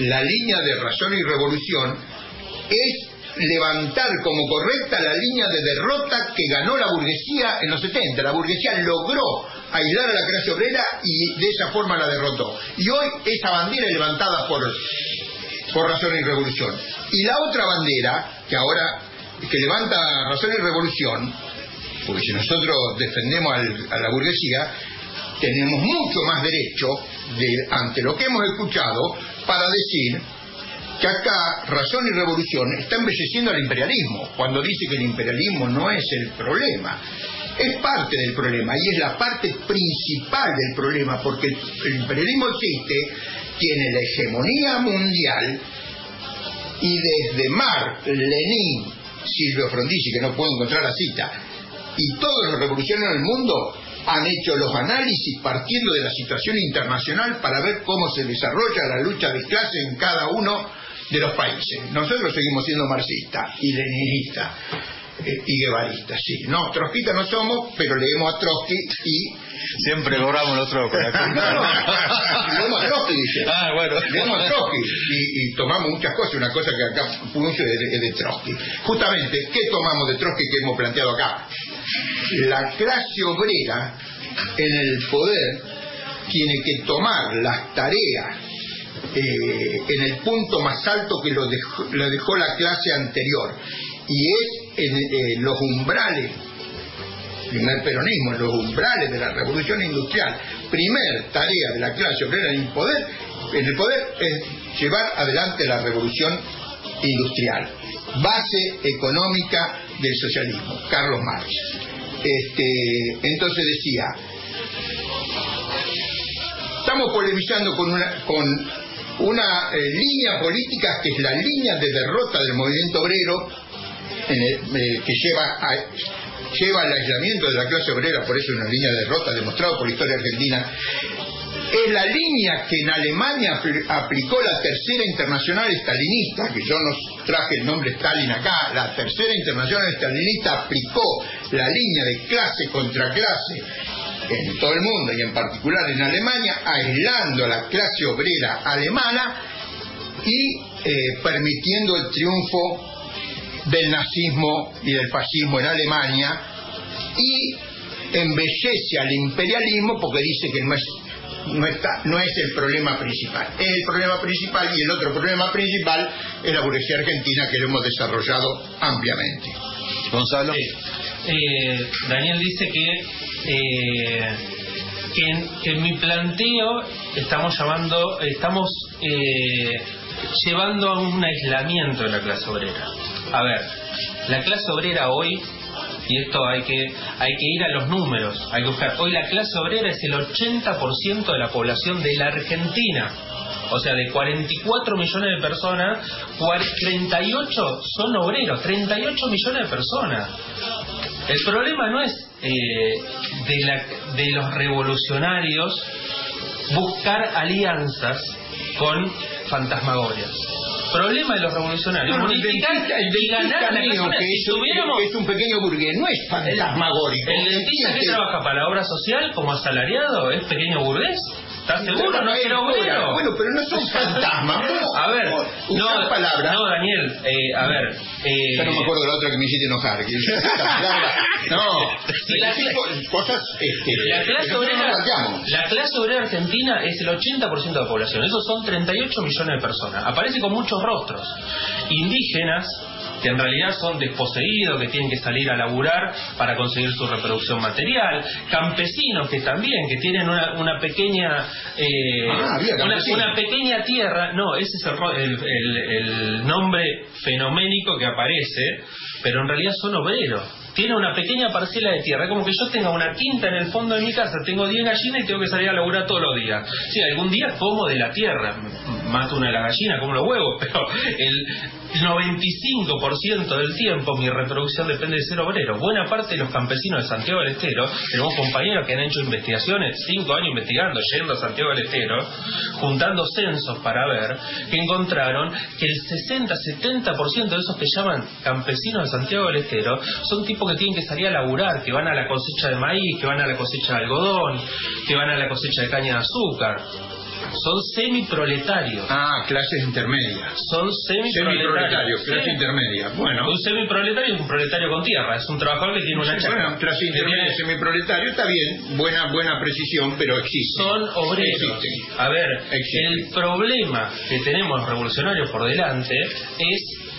[SPEAKER 4] la línea de razón y revolución es levantar como correcta la línea de derrota que ganó la burguesía en los 70. La burguesía logró aislar a la clase obrera y de esa forma la derrotó. Y hoy esa bandera es levantada por, por razón y revolución. Y la otra bandera, que ahora que levanta razón y revolución, porque si nosotros defendemos al- a la burguesía, tenemos mucho más derecho de, ante lo que hemos escuchado para decir que acá Razón y Revolución está embelleciendo al imperialismo, cuando dice que el imperialismo no es el problema. Es parte del problema y es la parte principal del problema, porque el, el imperialismo existe, tiene la hegemonía mundial y desde Marx, Lenin, Silvio Frondizi, que no puedo encontrar la cita, y todos los revolucionarios del mundo han hecho los análisis partiendo de la situación internacional para ver cómo se desarrolla la lucha de clase en cada uno de los países. Nosotros seguimos siendo marxistas y leninistas y guevaristas, sí. No, trotskistas no somos, pero leemos a Trotsky y...
[SPEAKER 3] Siempre logramos los trozos.
[SPEAKER 4] No, no, leemos a Trotsky, dice.
[SPEAKER 3] Ah, bueno.
[SPEAKER 4] Leemos a Trotsky y, y tomamos muchas cosas, una cosa que acá pronuncio es de, de Trotsky. Justamente, ¿qué tomamos de Trotsky que hemos planteado acá? La clase obrera en el poder tiene que tomar las tareas eh, en el punto más alto que lo dejó, lo dejó la clase anterior y es en eh, los umbrales primer peronismo, en los umbrales de la revolución industrial, primer tarea de la clase obrera en el poder, en el poder es llevar adelante la revolución industrial, base económica del socialismo, Carlos Marx. Este, entonces decía, estamos polemizando con una, con una eh, línea política que es la línea de derrota del movimiento obrero eh, que lleva a, lleva al aislamiento de la clase obrera, por eso es una línea de derrota demostrado por la historia argentina. Es la línea que en Alemania apl- aplicó la tercera internacional estalinista, que yo no traje el nombre Stalin acá, la tercera internacional estalinista aplicó la línea de clase contra clase en todo el mundo y en particular en Alemania, aislando a la clase obrera alemana y eh, permitiendo el triunfo del nazismo y del fascismo en Alemania y embellece al imperialismo porque dice que no es no, está, no es el problema principal. Es el problema principal y el otro problema principal es la burguesía argentina que lo hemos desarrollado ampliamente.
[SPEAKER 3] Gonzalo.
[SPEAKER 6] Eh, Daniel dice que, eh, que, en, que en mi planteo estamos llamando, estamos eh, llevando a un aislamiento de la clase obrera. A ver, la clase obrera hoy, y esto hay que, hay que ir a los números, hay que buscar, hoy la clase obrera es el 80% de la población de la Argentina. O sea, de 44 millones de personas, cuar- 38 son obreros, 38 millones de personas. El problema no es eh, de, la- de los revolucionarios buscar alianzas con fantasmagorias. Problema de los revolucionarios,
[SPEAKER 4] No, el
[SPEAKER 6] unificar
[SPEAKER 4] dentista, el
[SPEAKER 6] y ganar la
[SPEAKER 4] que es, un-
[SPEAKER 6] tuviéramos
[SPEAKER 4] que es un pequeño burgués, no es fantasmagórico.
[SPEAKER 6] el dentista que trabaja para la obra social como asalariado es pequeño burgués. ¿Estás seguro? No
[SPEAKER 4] es
[SPEAKER 6] quiero obrero.
[SPEAKER 4] Bueno, pero no son fantasmas. ¿cómo?
[SPEAKER 6] A ver, no,
[SPEAKER 4] palabras.
[SPEAKER 6] no, Daniel, eh, a ver. Eh,
[SPEAKER 4] Ya no me acuerdo de la otra que me hiciste enojar. que no,
[SPEAKER 6] la-
[SPEAKER 4] co- cosas este,
[SPEAKER 6] La clase,
[SPEAKER 4] no
[SPEAKER 6] obrera, la clase obrera argentina es el 80% de la población. Esos son 38 millones de personas. Aparece con muchos rostros. Indígenas, que en realidad son desposeídos, que tienen que salir a laburar para conseguir su reproducción material. Campesinos, que también, que tienen una, una pequeña... eh,
[SPEAKER 4] Ah,
[SPEAKER 6] una, pequeña tierra. No, ese es el- el- el nombre fenoménico que aparece, pero en realidad son obreros. Tiene una pequeña parcela de tierra, Es como que yo tenga una quinta en el fondo de mi casa, tengo 10 gallinas y tengo que salir a laburar todos los días. Sí, algún día como de la tierra, mato una de las gallinas, como los huevos, pero el 95% del tiempo mi reproducción depende de ser obrero. Buena parte de los campesinos de Santiago del Estero, tenemos compañeros que han hecho investigaciones, 5 años investigando, yendo a Santiago del Estero, juntando censos para ver, que encontraron que el 60-70% de esos que llaman campesinos de Santiago del Estero son tipos que tienen que salir a laburar, que van a la cosecha de maíz, que van a la cosecha de algodón, que van a la cosecha de caña de azúcar. Son semiproletarios.
[SPEAKER 4] Ah, clases intermedias.
[SPEAKER 6] Son
[SPEAKER 4] Semiproletarios,
[SPEAKER 6] semiproletarios.
[SPEAKER 4] clase
[SPEAKER 6] Sí.
[SPEAKER 4] intermedia. Bueno.
[SPEAKER 6] Un semiproletario es un proletario con tierra, es un trabajador que tiene una
[SPEAKER 4] Sí, bueno, clase intermedia, semiproletario, está bien, buena, buena precisión, pero existe.
[SPEAKER 6] son obreros.
[SPEAKER 4] Existen.
[SPEAKER 6] A ver,
[SPEAKER 4] Existen.
[SPEAKER 6] el problema que tenemos los revolucionarios por delante es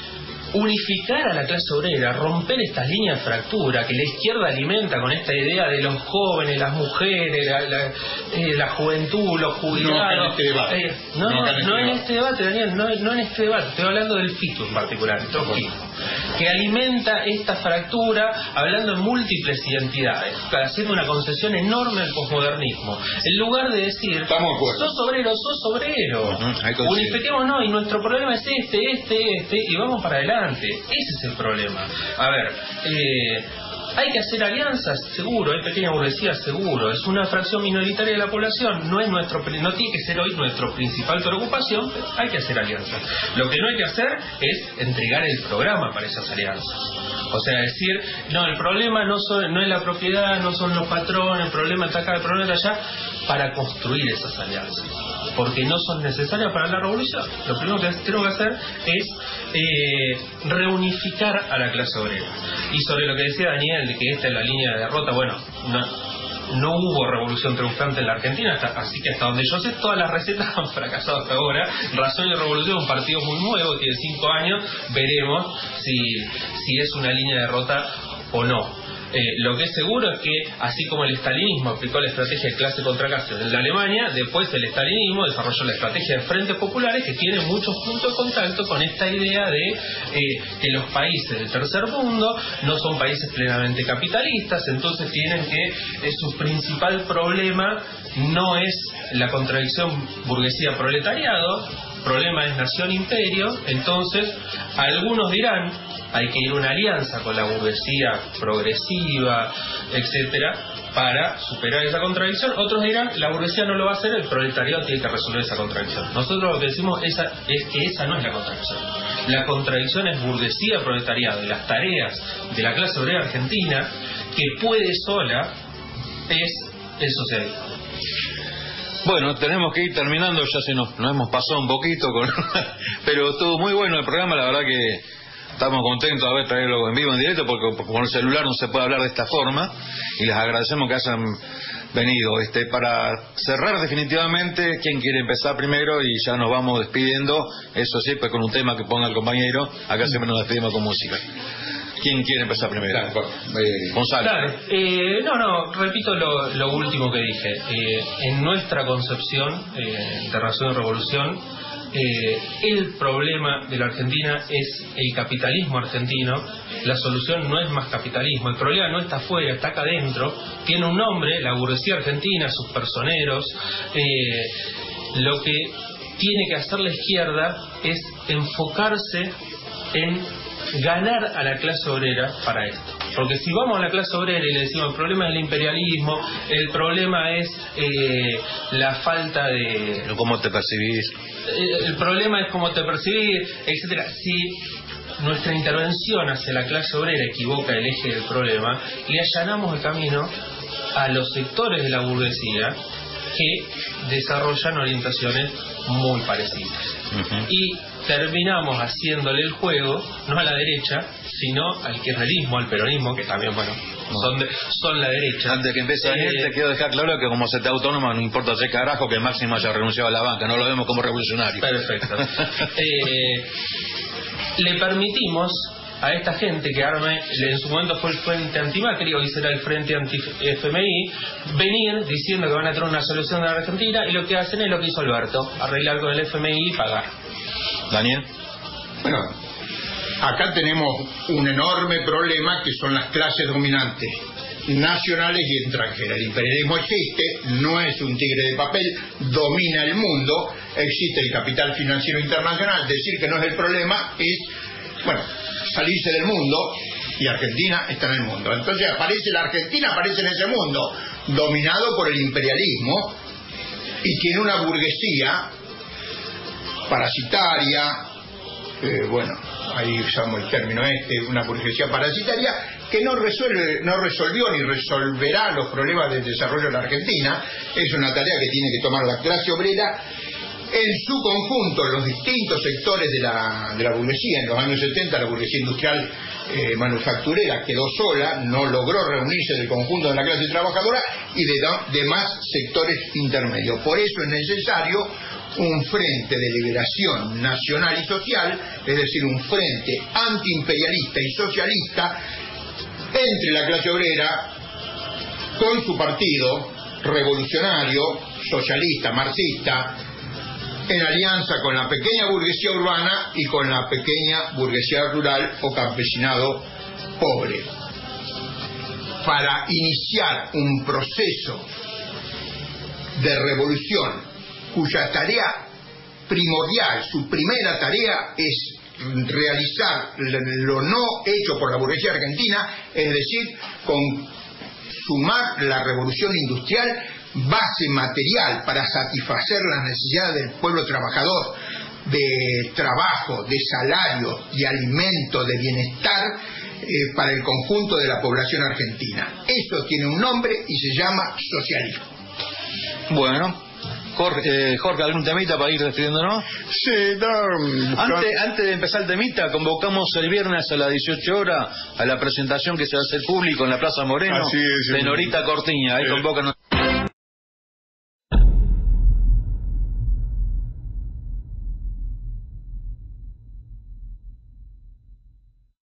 [SPEAKER 6] unificar a la clase obrera, romper estas líneas de fractura que la izquierda alimenta con esta idea de los jóvenes, las mujeres, la, la- eh, la juventud, los jubilados.
[SPEAKER 4] No en este debate.
[SPEAKER 6] Eh, no,
[SPEAKER 4] No este
[SPEAKER 6] no en
[SPEAKER 4] debate.
[SPEAKER 6] este debate, Daniel, no, no en este debate, estoy hablando del FITU en particular, trotskismo, que alimenta esta fractura hablando en múltiples identidades, haciendo una concesión enorme al posmodernismo. En lugar de decir, sos obrero, sos obrero,
[SPEAKER 3] ahí coincido.
[SPEAKER 6] unifiquémonos y nuestro problema es este, este, este, y vamos para adelante. Ese es el problema. A ver, eh, Hay que hacer alianzas, seguro, hay pequeña burguesía, seguro, es una fracción minoritaria de la población, no es nuestro, no tiene que ser hoy nuestra principal preocupación, pero hay que hacer alianzas. Lo que no hay que hacer es entregar el programa para esas alianzas. O sea, decir, no, el problema no, son, no es la propiedad, no son los patrones, el problema está acá, el problema está allá, para construir esas alianzas. Porque no son necesarias para la revolución. Lo primero que tenemos que hacer es eh, reunificar a la clase obrera. Y sobre lo que decía Daniel, de que esta es la línea de derrota, bueno, no, no hubo revolución triunfante en la Argentina, así que hasta donde yo sé, todas las recetas han fracasado hasta ahora. Razón y Revolución, un partido muy nuevo, tiene cinco años, veremos si, si es una línea de derrota o no. Eh, lo que es seguro es que, así como el estalinismo aplicó la estrategia de clase contra clase en la Alemania, después el estalinismo desarrolló la estrategia de frentes populares que tiene muchos puntos de contacto con esta idea de eh, que los países del tercer mundo no son países plenamente capitalistas, entonces tienen que eh, su principal problema no es la contradicción burguesía-proletariado, problema es nación-imperio, entonces algunos dirán hay que ir a una alianza con la burguesía progresiva, etcétera, para superar esa contradicción. Otros dirán, la burguesía no lo va a hacer, el proletariado tiene que resolver esa contradicción. Nosotros lo que decimos es que esa no es la contradicción. La contradicción es burguesía-proletariado y las tareas de la clase obrera argentina que puede sola es el socialismo.
[SPEAKER 3] Bueno, tenemos que ir terminando, ya se nos, nos hemos pasado un poquito, con pero estuvo muy bueno el programa, la verdad que estamos contentos de haber traído en vivo, en directo, porque con el celular no se puede hablar de esta forma y les agradecemos que hayan venido. Este, para cerrar definitivamente, ¿quién quiere empezar primero? Y ya nos vamos despidiendo, eso sí, pues con un tema que ponga el compañero, acá siempre nos despedimos con música. ¿Quién quiere empezar primero?
[SPEAKER 6] Eh, Gonzalo. Eh, no, no, repito lo, último que dije. Eh, en nuestra concepción de Razón y Revolución, eh, el problema de la Argentina es el capitalismo argentino. La solución no es más capitalismo. El problema no está afuera, está acá adentro. Tiene un nombre, la burguesía argentina, sus personeros. Eh, lo que tiene que hacer la izquierda es enfocarse en ganar a la clase obrera para esto. Porque si vamos a la clase obrera y le decimos el problema es el imperialismo, el problema es eh, la falta de...
[SPEAKER 3] ¿Cómo te percibís?
[SPEAKER 6] Eh, el problema es cómo te percibís, etcétera. Si nuestra intervención hacia la clase obrera equivoca el eje del problema, le allanamos el camino a los sectores de la burguesía que desarrollan orientaciones muy parecidas. Y terminamos haciéndole el juego, no a la derecha, sino al kirchnerismo, al peronismo, que también, bueno, son, son la derecha.
[SPEAKER 3] Antes que empiece eh, te quiero dejar claro que como se te autónoma no importa ese carajo que Máximo haya renunciado a la banca, no lo vemos como revolucionario.
[SPEAKER 6] Perfecto. eh, le permitimos a esta gente que arme, en su momento fue el Frente Antimacri, hoy será el Frente Anti-FMI, venir diciendo que van a tener una solución de la Argentina y lo que hacen es lo que hizo Alberto, arreglar con el FMI y pagar.
[SPEAKER 3] Daniel.
[SPEAKER 4] Bueno, acá tenemos un enorme problema que son las clases dominantes nacionales y extranjeras. El imperialismo existe, no es un tigre de papel, domina el mundo, existe el capital financiero internacional, decir que no es el problema es, bueno, salirse del mundo y Argentina está en el mundo. Entonces aparece la Argentina, aparece en ese mundo, dominado por el imperialismo y tiene una burguesía parasitaria, eh, bueno, ahí usamos el término este, una burguesía parasitaria, que no resuelve, no resolvió ni resolverá los problemas del desarrollo de la Argentina, es una tarea que tiene que tomar la clase obrera en su conjunto, los distintos sectores de la, burguesía, en los años 70 la burguesía industrial eh, manufacturera quedó sola, no logró reunirse del conjunto de la clase trabajadora y de demás sectores intermedios. Por eso es necesario un frente de liberación nacional y social, es decir, un frente antiimperialista y socialista entre la clase obrera con su partido revolucionario, socialista, marxista, en alianza con la pequeña burguesía urbana y con la pequeña burguesía rural o campesinado pobre. Para iniciar un proceso de revolución cuya tarea primordial, su primera tarea es realizar lo no hecho por la burguesía argentina, es decir, con sumar la revolución industrial base material para satisfacer las necesidades del pueblo trabajador de trabajo, de salario, de alimento, de bienestar eh, para el conjunto de la población argentina. Eso tiene un nombre y se llama socialismo.
[SPEAKER 3] Bueno, Jorge, eh, Jorge, ¿algún temita para ir despidiéndonos?
[SPEAKER 5] Sí, no,
[SPEAKER 3] Antes, antes de empezar el temita, convocamos el viernes a las 18 horas a la presentación que se va a hacer público en la Plaza Moreno
[SPEAKER 5] Así es,
[SPEAKER 3] de. Norita Cortiña. Ahí
[SPEAKER 5] Eh.
[SPEAKER 3] convocan